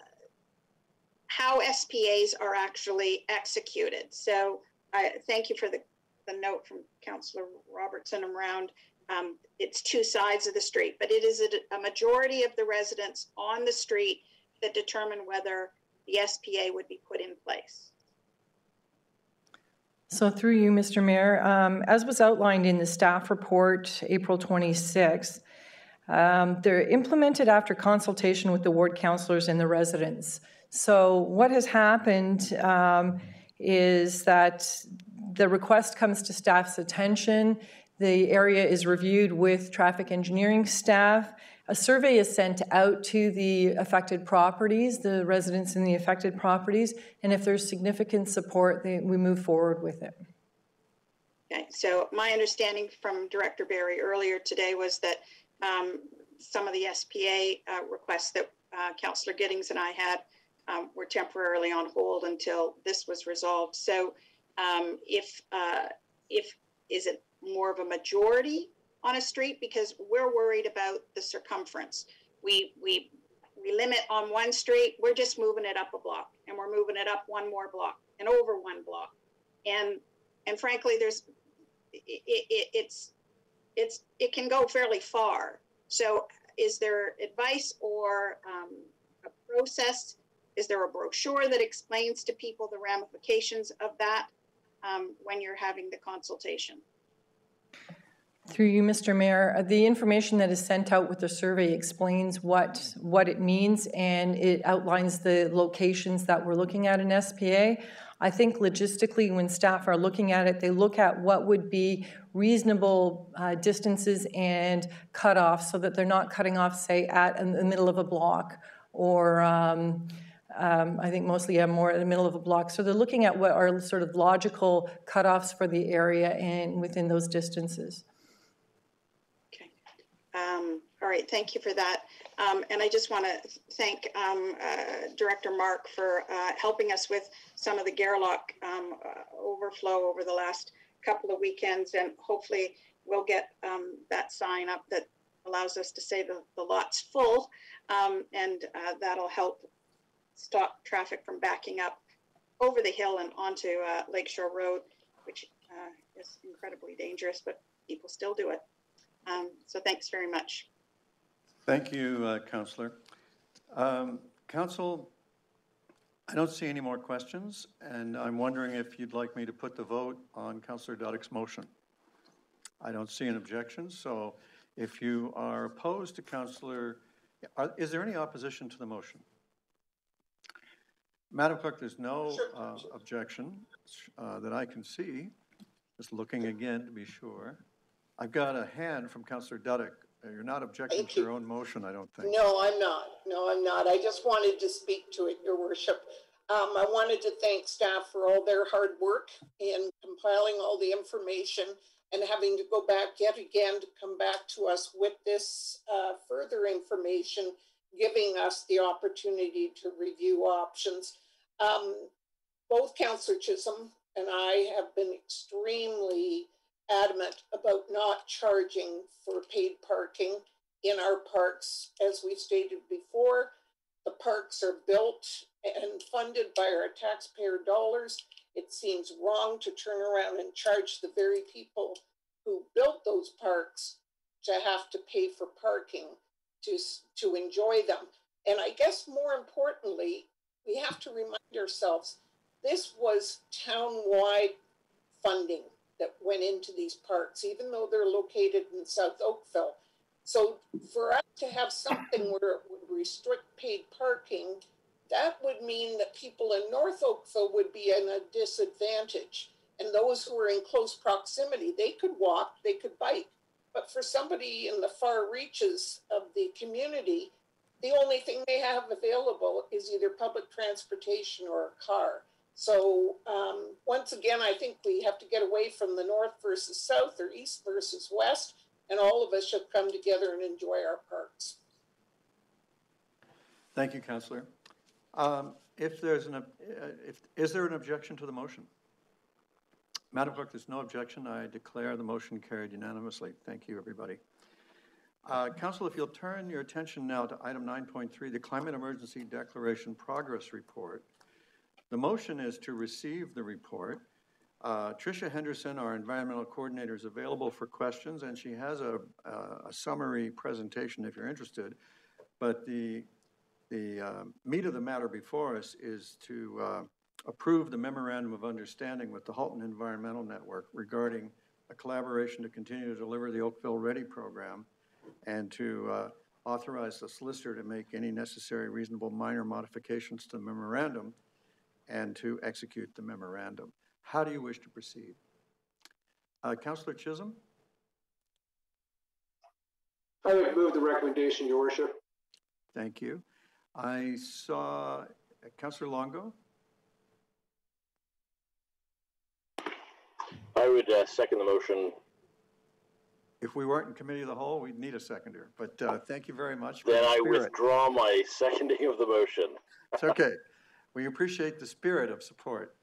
how SPAs are actually executed. So I thank you for the, the note from Councillor Robertson around um, it's two sides of the street, but it is a, a, majority of the residents on the street that determine whether the SPA would be put in place. So through you, Mr. Mayor, um, as was outlined in the staff report, April 26th, um, they're implemented after consultation with the ward councillors and the residents. So what has happened um, is that the request comes to staff's attention. The area is reviewed with traffic engineering staff. A survey is sent out to the affected properties, the residents in the affected properties, and if there's significant support, they, we move forward with it. Okay, so my understanding from Director Barry earlier today was that um, some of the SPA uh, requests that uh, Councillor Gittings and I had um, were temporarily on hold until this was resolved. So um, if, uh, if, is it more of a majority on a street? Because we're worried about the circumference. We, we, we limit on one street, we're just moving it up a block and we're moving it up one more block and over one block. And, and frankly, there's, it, it, it's, it's, it can go fairly far. So is there advice or um, a process? Is there a brochure that explains to people the ramifications of that um, when you're having the consultation? Through you, Mr. Mayor, uh, the information that is sent out with the survey explains what, what it means and it outlines the locations that we're looking at in SPA. I think logistically, when staff are looking at it, they look at what would be reasonable uh, distances and cutoffs so that they're not cutting off, say, at in the middle of a block or um, um, I think mostly yeah, more in the middle of a block. So they're looking at what are sort of logical cutoffs for the area and within those distances. Um, all right, thank you for that. Um, and I just want to thank um, uh, Director Mark for uh, helping us with some of the Gairloch um, uh, overflow over the last couple of weekends. And hopefully we'll get um, that sign up that allows us to say the, the lot's full. Um, and uh, that'll help stop traffic from backing up over the hill and onto uh, Lakeshore Road, which uh, is incredibly dangerous, but people still do it. Um, so thanks very much. Thank you, uh, Councillor. Um, Council, I don't see any more questions, and I'm wondering if you'd like me to put the vote on Councillor Duddeck's motion. I don't see an objection, so if you are opposed to Councillor, is there any opposition to the motion? Madam Clerk, there's no uh, objection uh, that I can see. Just looking again to be sure. I've got a hand from Councillor Duddeck. Uh, You're not objecting to your own motion, I don't think. No, I'm not. No, I'm not. I just wanted to speak to it, Your Worship. Um, I wanted to thank staff for all their hard work in compiling all the information and having to go back yet again to come back to us with this uh, further information, giving us the opportunity to review options. Um, both Councillor Chisholm and I have been extremely adamant about not charging for paid parking in our parks. As we stated before, the parks are built and funded by our taxpayer dollars. It seems wrong to turn around and charge the very people who built those parks to have to pay for parking to, to enjoy them. And I guess more importantly, we have to remind ourselves this was town-wide funding that went into these parks, even though they're located in South Oakville. So for us to have something where it would restrict paid parking, that would mean that people in North Oakville would be in a disadvantage. And those who are in close proximity, they could walk, they could bike. But for somebody in the far reaches of the community, the only thing they have available is either public transportation or a car. So um, once again, I think we have to get away from the north versus south or east versus west, and all of us should come together and enjoy our parks. Thank you, Councillor. Um, If there's an, uh, if, is there an objection to the motion? Madam Clerk, there's no objection. I declare the motion carried unanimously. Thank you, everybody. Uh, Council, if you'll turn your attention now to item 9.3, the Climate Emergency Declaration Progress Report. The motion is to receive the report. Uh, Tricia Henderson, our environmental coordinator, is available for questions, and she has a, a summary presentation if you're interested. But the, the uh, meat of the matter before us is to uh, approve the memorandum of understanding with the Halton Environmental Network regarding a collaboration to continue to deliver the Oakville Ready program and to uh, authorize the solicitor to make any necessary reasonable minor modifications to the memorandum and to execute the memorandum. How do you wish to proceed? Uh, Counselor Chisholm? I would move the recommendation, your worship. Thank you. I saw uh, Counselor Longo. I would uh, second the motion. If we weren't in committee of the whole, we'd need a seconder, but uh, thank you very much. Then the I spirit. withdraw my seconding of the motion. It's okay. We appreciate the spirit of support.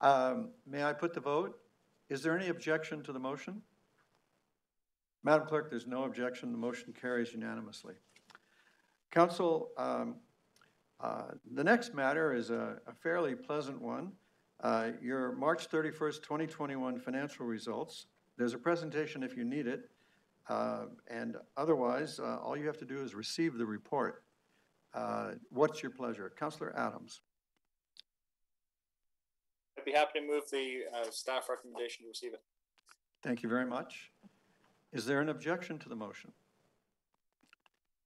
Um, May I put the vote? Is there any objection to the motion? Madam Clerk, there's no objection. The motion carries unanimously. Council, um, uh, the next matter is a a fairly pleasant one. Uh, Your March 31st, 2021 financial results. There's a presentation if you need it. uh, And otherwise, uh, all you have to do is receive the report. Uh, What's your pleasure? Counselor Adams? I'd be happy to move the uh, staff recommendation to receive it. Thank you very much. Is there an objection to the motion?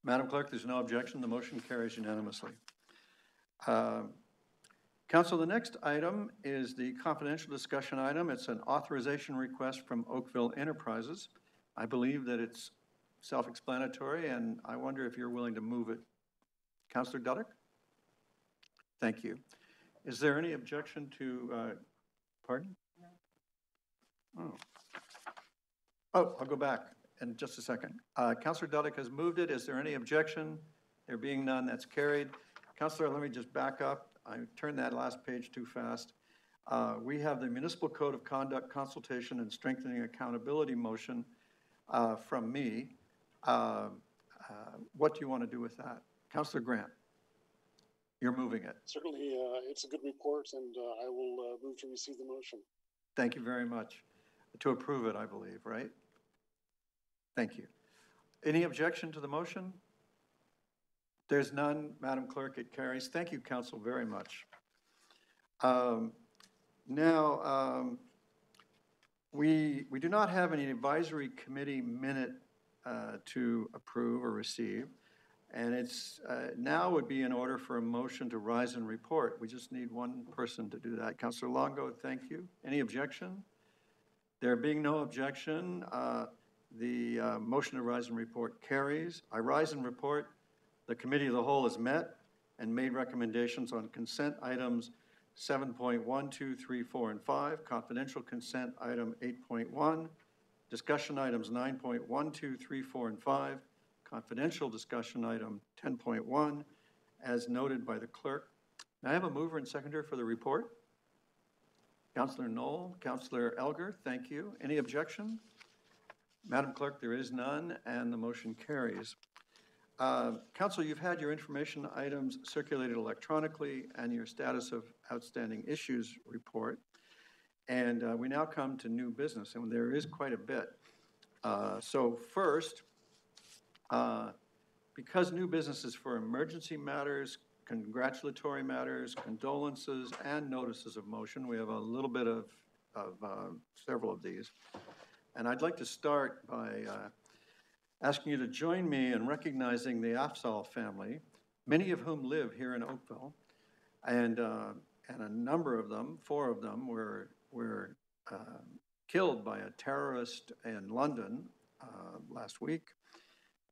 Madam Clerk, there's no objection. The motion carries unanimously. Uh, Council, the next item is the confidential discussion item. It's an authorization request from Oakville Enterprises. I believe that it's self-explanatory, and I wonder if you're willing to move it. Counselor Duddeck? Thank you. Is there any objection to, uh, pardon? Oh. Oh, I'll go back in just a second. Uh, Counselor Duddeck has moved it. Is there any objection? There being none, that's carried. Counselor, let me just back up. I turned that last page too fast. Uh, We have the Municipal Code of Conduct Consultation and Strengthening Accountability motion uh, from me. Uh, uh, What do you want to do with that? Counselor Grant? You're moving it. Certainly, uh, it's a good report, and uh, I will uh, move to receive the motion. Thank you very much. To approve it, I believe, right? Thank you. Any objection to the motion? There's none, Madam Clerk, it carries. Thank you, council, very much. Um, Now, um, we, we do not have any advisory committee minute uh, to approve or receive. And it's, uh, now would be in order for a motion to rise and report. We just need one person to do that. Counselor Longo, thank you. Any objection? There being no objection, uh, the uh, motion to rise and report carries. I rise and report, the committee of the whole has met and made recommendations on consent items 7.1, 2, 3, 4, and 5, confidential consent item 8.1, discussion items 9.1, 2, 3, 4, and 5, confidential discussion item 10.1, as noted by the clerk. May I have a mover and seconder for the report? Counselor Knoll, Counselor Elgar, thank you. Any objection? Madam Clerk, there is none, and the motion carries. Uh, Council, you've had your information items circulated electronically and your status of outstanding issues report. And uh, we now come to new business, and there is quite a bit. Uh, So first, uh, because new business is for emergency matters, congratulatory matters, condolences, and notices of motion, we have a little bit of, of uh, several of these. And I'd like to start by uh, asking you to join me in recognizing the Afzal family, many of whom live here in Oakville. And, uh, and a number of them, four of them, were, were uh, killed by a terrorist in London uh, last week.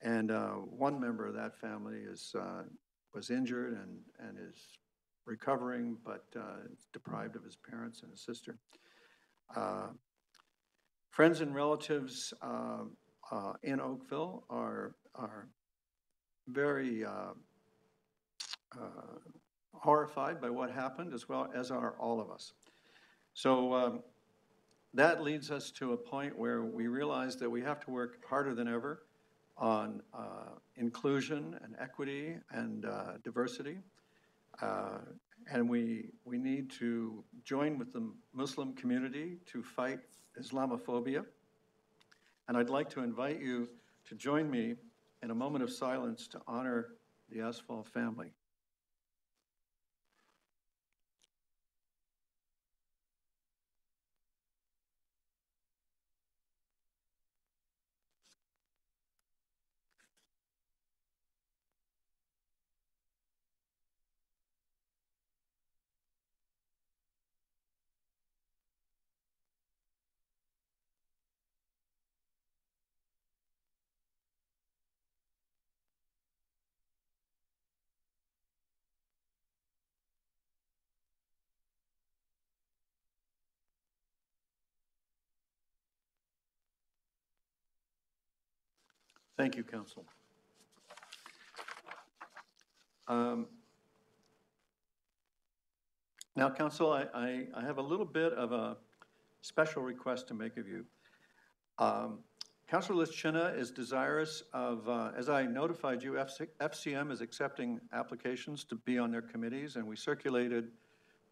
And uh, one member of that family is, uh, was injured and, and is recovering, but uh, deprived of his parents and his sister. Friends and relatives uh, in Oakville are, are very uh, uh, horrified by what happened, as well as are all of us. So um, that leads us to a point where we realize that we have to work harder than ever on uh, inclusion and equity and uh, diversity. Uh, and we, we need to join with the Muslim community to fight Islamophobia. And I'd like to invite you to join me in a moment of silence to honor the Afzal family. Thank you, Council. Um, Now, Council, I, I, I have a little bit of a special request to make of you. Um, Councilor Lishchyna is desirous of, uh, as I notified you, FC FCM is accepting applications to be on their committees, and we circulated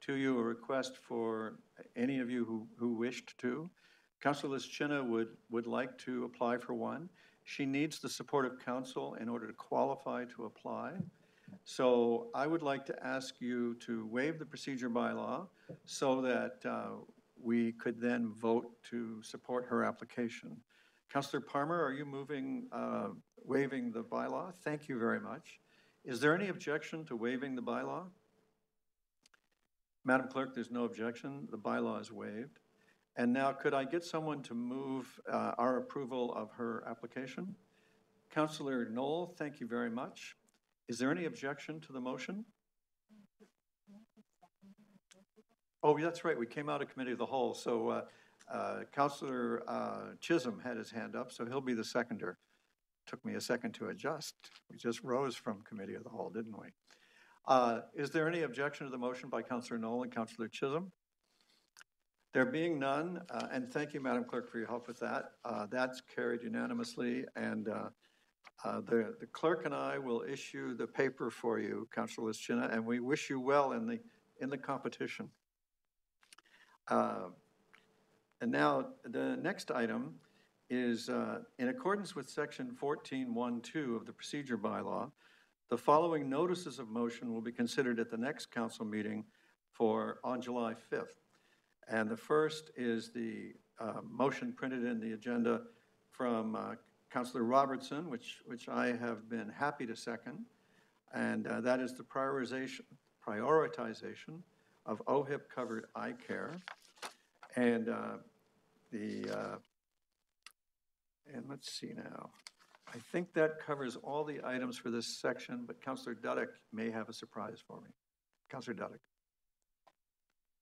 to you a request for any of you who, who wished to. Councilor Lishchyna would, would like to apply for one. She needs the support of council in order to qualify to apply. So I would like to ask you to waive the procedure bylaw so that uh, we could then vote to support her application. Councillor Parmar, are you moving, uh, waiving the bylaw? Thank you very much. Is there any objection to waiving the bylaw? Madam Clerk, there's no objection. The bylaw is waived. And now, could I get someone to move uh, our approval of her application? Councillor Knoll, thank you very much. Is there any objection to the motion? Oh, that's right, we came out of committee of the whole, so uh, uh, Councillor uh, Chisholm had his hand up, so he'll be the seconder. Took me a second to adjust. We just rose from committee of the whole, didn't we? Uh, Is there any objection to the motion by Councillor Knoll and Councillor Chisholm? There being none, uh, and thank you, Madam Clerk, for your help with that, uh, that's carried unanimously, and uh, uh, The the clerk and I will issue the paper for you, Councilor Lishchyna, and we wish you well in the, in the competition. Uh, And now, the next item is, uh, in accordance with section 14.1.2 of the procedure bylaw, the following notices of motion will be considered at the next council meeting for, on July 5th. And the first is the uh, motion printed in the agenda from uh, Councillor Robertson, which, which I have been happy to second, and uh, that is the prioritization, prioritization of OHIP-covered eye care. And uh, the, uh, and let's see now, I think that covers all the items for this section, but Councillor Duddeck may have a surprise for me. Councillor Duddeck.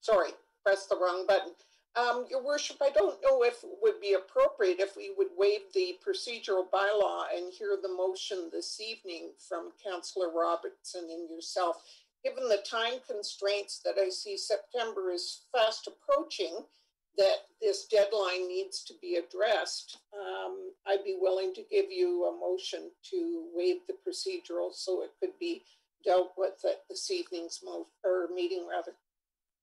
Sorry, pressed the wrong button. Um, your worship, I don't know if it would be appropriate if we would waive the procedural bylaw and hear the motion this evening from Councillor Robertson and yourself. Given the time constraints that I see September is fast approaching, that this deadline needs to be addressed, um, I'd be willing to give you a motion to waive the procedural so it could be dealt with at this evening's mo- or meeting rather.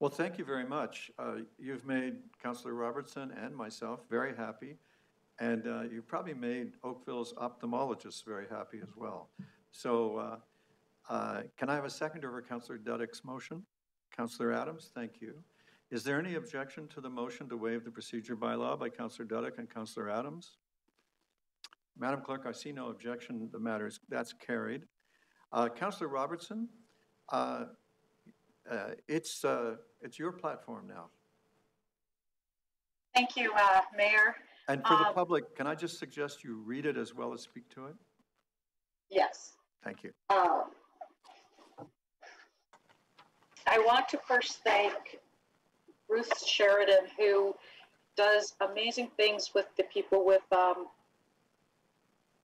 Well, thank you very much. Uh, You've made Councillor Robertson and myself very happy, and uh, you've probably made Oakville's ophthalmologists very happy as well. So uh, uh, can I have a second over Councillor Duddeck's motion? Councillor Adams, thank you. Is there any objection to the motion to waive the procedure by law by Councillor Duddeck and Councillor Adams? Madam Clerk, I see no objection. The matter is, that's carried. Uh, Councillor Robertson, uh, uh, it's, uh, it's your platform now. Thank you, uh, Mayor. And for the Um, public, can I just suggest you read it as well as speak to it? Yes. Thank you. Um, I want to first thank Ruth Sheridan, who does amazing things with the people with um,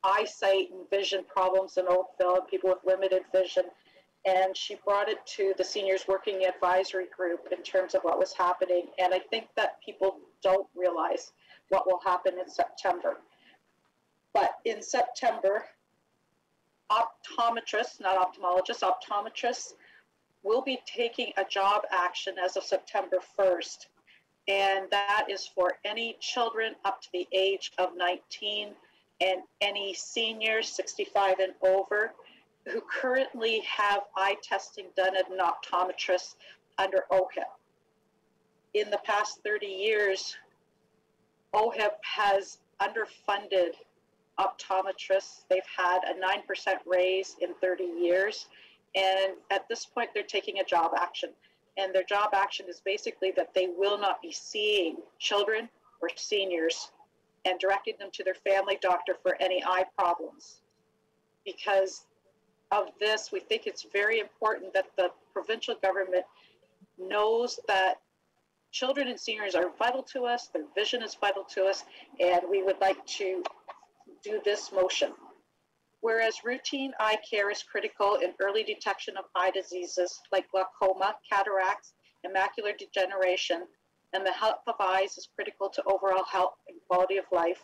eyesight and vision problems in Oakville and people with limited vision. And she brought it to the seniors working advisory group in terms of what was happening. And I think that people don't realize what will happen in September. But in September, optometrists, not ophthalmologists, optometrists will be taking a job action as of September 1st. And that is for any children up to the age of 19 and any seniors 65 and over who currently have eye testing done at an optometrist under OHIP. In the past 30 years, OHIP has underfunded optometrists. They've had a 9% raise in 30 years. And at this point, they're taking a job action. And their job action is basically that they will not be seeing children or seniors and directing them to their family doctor for any eye problems. Because of this, we think it's very important that the provincial government knows that children and seniors are vital to us, their vision is vital to us, and we would like to do this motion. Whereas routine eye care is critical in early detection of eye diseases like glaucoma, cataracts, and macular degeneration, and the health of eyes is critical to overall health and quality of life.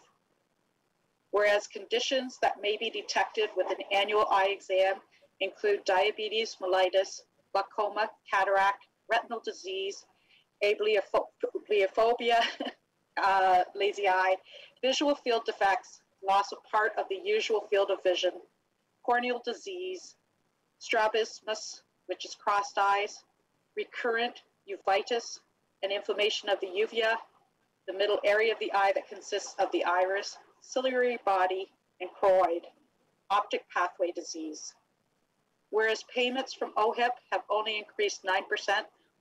Whereas conditions that may be detected with an annual eye exam include diabetes mellitus, glaucoma, cataract, retinal disease, ableiophobia, uh, lazy eye, visual field defects, loss of part of the usual field of vision, corneal disease, strabismus, which is crossed eyes, recurrent uveitis, and inflammation of the uvea, the middle area of the eye that consists of the iris, ciliary body, and choroid, optic pathway disease. Whereas payments from OHIP have only increased 9%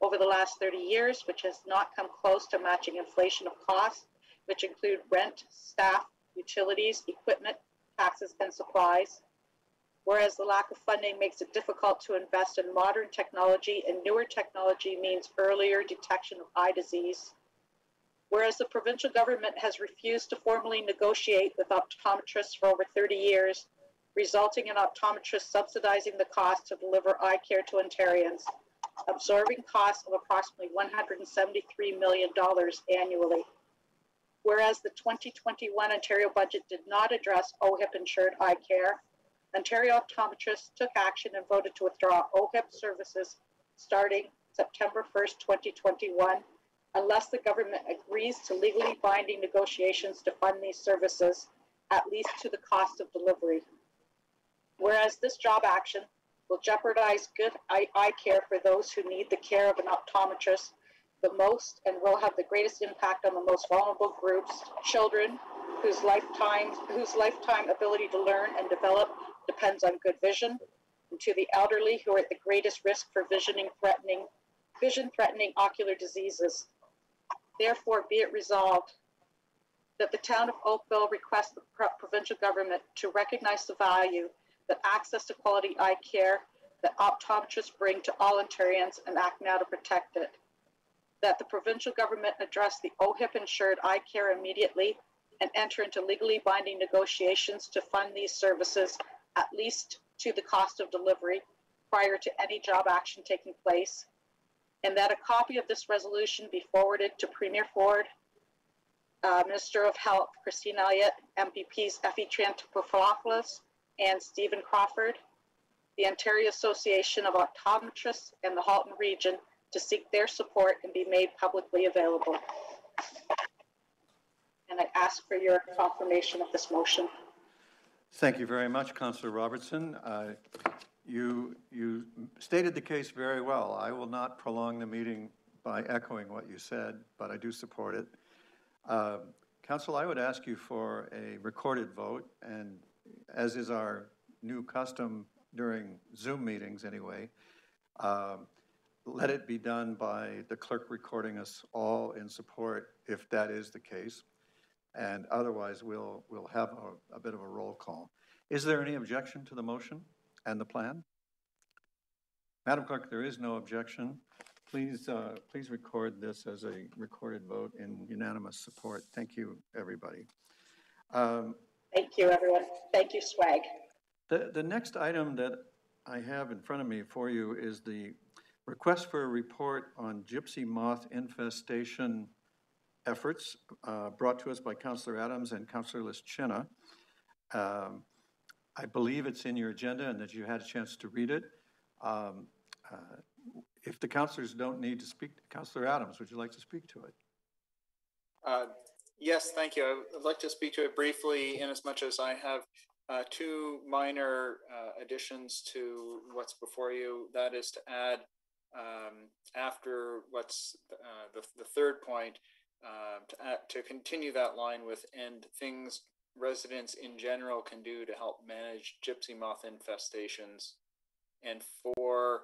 over the last 30 years, which has not come close to matching inflation of costs, which include rent, staff, utilities, equipment, taxes, and supplies. Whereas the lack of funding makes it difficult to invest in modern technology and newer technology means earlier detection of eye disease. Whereas the provincial government has refused to formally negotiate with optometrists for over 30 years, resulting in optometrists subsidizing the cost to deliver eye care to Ontarians, absorbing costs of approximately $173 million annually. Whereas the 2021 Ontario budget did not address OHIP insured eye care, Ontario optometrists took action and voted to withdraw OHIP services starting September 1st, 2021, unless the government agrees to legally binding negotiations to fund these services, at least to the cost of delivery. Whereas this job action will jeopardize good eye, care for those who need the care of an optometrist the most and will have the greatest impact on the most vulnerable groups, children whose lifetime whose lifetime ability to learn and develop depends on good vision, and to the elderly who are at the greatest risk for visioning threatening vision threatening ocular diseases. Therefore, be it resolved that the town of Oakville requests the provincial government to recognize the value that access to quality eye care that optometrists bring to all Ontarians and act now to protect it. That the provincial government address the OHIP insured eye care immediately and enter into legally binding negotiations to fund these services at least to the cost of delivery prior to any job action taking place. And that a copy of this resolution be forwarded to Premier Ford, uh, Minister of Health Christine Elliott, MPPs Effie Triantafilopoulos, and Stephen Crawford, the Ontario Association of Optometrists, and the Halton Region to seek their support and be made publicly available. And I ask for your confirmation of this motion. Thank you very much, Councillor Robertson. Uh, You, you stated the case very well. I will not prolong the meeting by echoing what you said, but I do support it. Uh, Council, I would ask you for a recorded vote, and as is our new custom during Zoom meetings anyway, um, let it be done by the clerk recording us all in support if that is the case. And otherwise, we'll, we'll have a, a bit of a roll call. Is there any objection to the motion and the plan? Madam Clerk, there is no objection. Please, uh, please record this as a recorded vote in unanimous support. Thank you, everybody. Um, Thank you, everyone. Thank you, Swag. The, the next item that I have in front of me for you is the request for a report on gypsy moth infestation efforts uh, brought to us by Councillor Adams and Councillor Lishchyna. Um, I believe it's in your agenda and that you had a chance to read it. Um, uh, If the councillors don't need to speak, Councillor Adams, would you like to speak to it? Uh, Yes, thank you. I would like to speak to it briefly in as much as I have uh, two minor uh, additions to what's before you. That is to add, um, after what's uh, the, the third point, uh, to, add, to continue that line with and things residents in general can do to help manage gypsy moth infestations. And for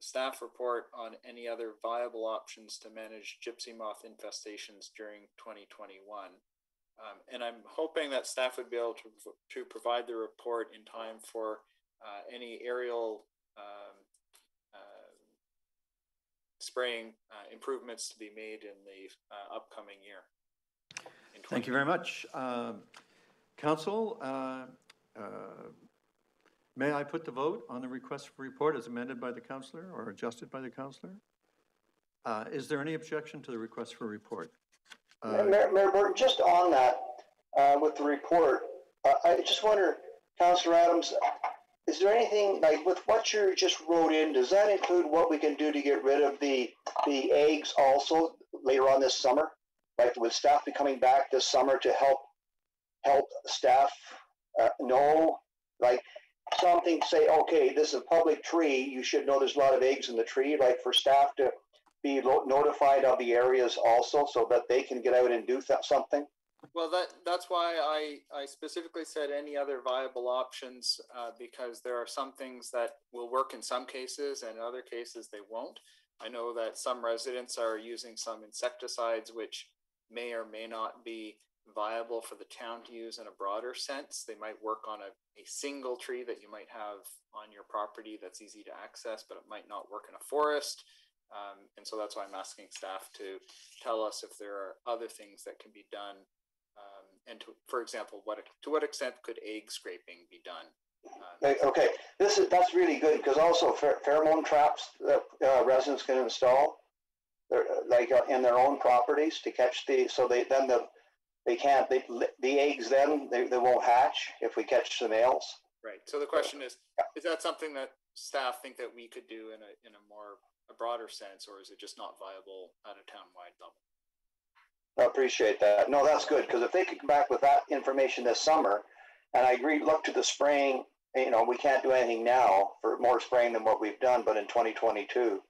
staff report on any other viable options to manage gypsy moth infestations during 2021. Um, and I'm hoping that staff would be able to, to provide the report in time for uh, any aerial um, uh, spraying uh, improvements to be made in the uh, upcoming year. Thank you very much. Um, Council, uh, uh, May I put the vote on the request for report as amended by the counselor or adjusted by the counselor? Uh, Is there any objection to the request for report? Uh, Mayor, Mayor Burton, just on that, uh, with the report, uh, I just wonder, Councillor Adams, is there anything, like, with what you just wrote in, does that include what we can do to get rid of the, the eggs also later on this summer? Like, would staff be coming back this summer to help, help staff, uh, know, like, something, say, okay, this is a public tree, you should know there's a lot of eggs in the tree, like, for staff to be notified of the areas also, so that they can get out and do th- something? Well, that, that's why I, I specifically said any other viable options, uh, because there are some things that will work in some cases and in other cases they won't. I know that some residents are using some insecticides which may or may not be viable for the town to use in a broader sense. They might work on a, a single tree that you might have on your property that's easy to access, but it might not work in a forest. Um, and so that's why I'm asking staff to tell us if there are other things that can be done um, and to, for example, what to what extent could egg scraping be done? Okay, Okay, this is, that's really good, because also pheromone traps that uh, residents can install, like, uh, in their own properties to catch the, so they, then the, they can't, they, the eggs then, they, they won't hatch if we catch the males. Right. So the question is, is that something that staff think that we could do in a in a more a broader sense, or is it just not viable at a town-wide level? I appreciate that. No, that's good, because if they could come back with that information this summer, and I agree, look to the spraying, you know, we can't do anything now for more spraying than what we've done, but in twenty twenty-two,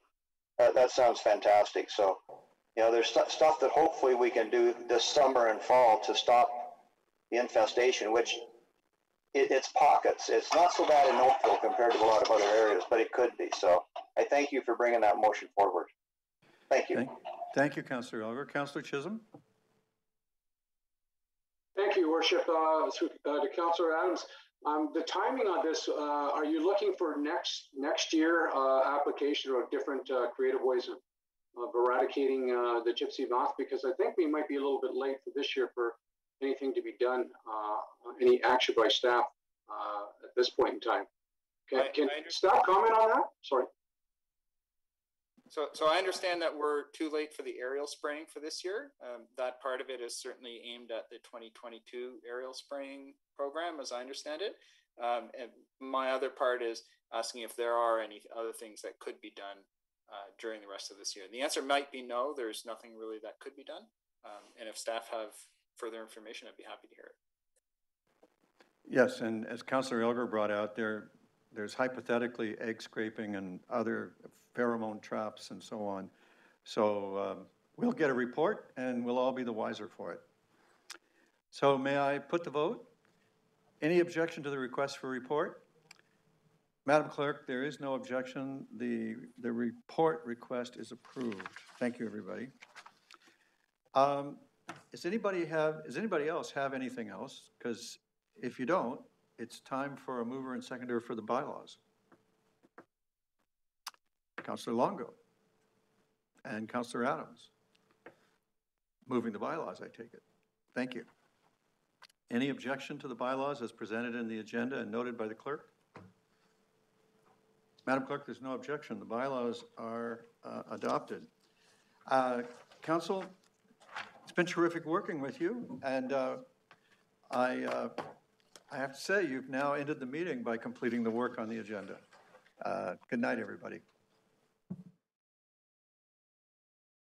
that, that sounds fantastic. So, you know, there's stu- stuff that hopefully we can do this summer and fall to stop the infestation, which it, it's pockets. It's not so bad in Oakville compared to a lot of other areas, but it could be. So I thank you for bringing that motion forward. Thank you. Thank, thank you, Councillor Elgar. Councillor Chisholm? Thank you, Worship. Uh, uh, to Councillor Adams, um, the timing on this, uh, are you looking for next next year uh, application or different uh, creative ways of, of eradicating uh, the gypsy moth? Because I think we might be a little bit late for this year for anything to be done, uh, any action by staff uh, at this point in time. Can, can staff comment on that? Sorry. So, so I understand that we're too late for the aerial spraying for this year. Um, that part of it is certainly aimed at the 2022 aerial spraying program, as I understand it. Um, and my other part is asking if there are any other things that could be done uh, during the rest of this year. The answer might be no. There's nothing really that could be done. Um, and if staff have further information, I'd be happy to hear it. Yes, and as Councillor Elgar brought out, there, there's hypothetically egg scraping and other pheromone traps and so on. So um, we'll get a report and we'll all be the wiser for it. So may I put the vote? Any objection to the request for report? Madam Clerk, there is no objection. The, the report request is approved. Thank you, everybody. Um, Does anybody have, does anybody else have anything else? Because if you don't, it's time for a mover and seconder for the bylaws. Counselor Longo and Counselor Adams. Moving the bylaws, I take it. Thank you. Any objection to the bylaws as presented in the agenda and noted by the clerk? Madam Clerk, there's no objection. The bylaws are uh, adopted. Uh, Council, it's been terrific working with you, and uh, I, uh, I have to say, you've now ended the meeting by completing the work on the agenda. Uh, Good night, everybody.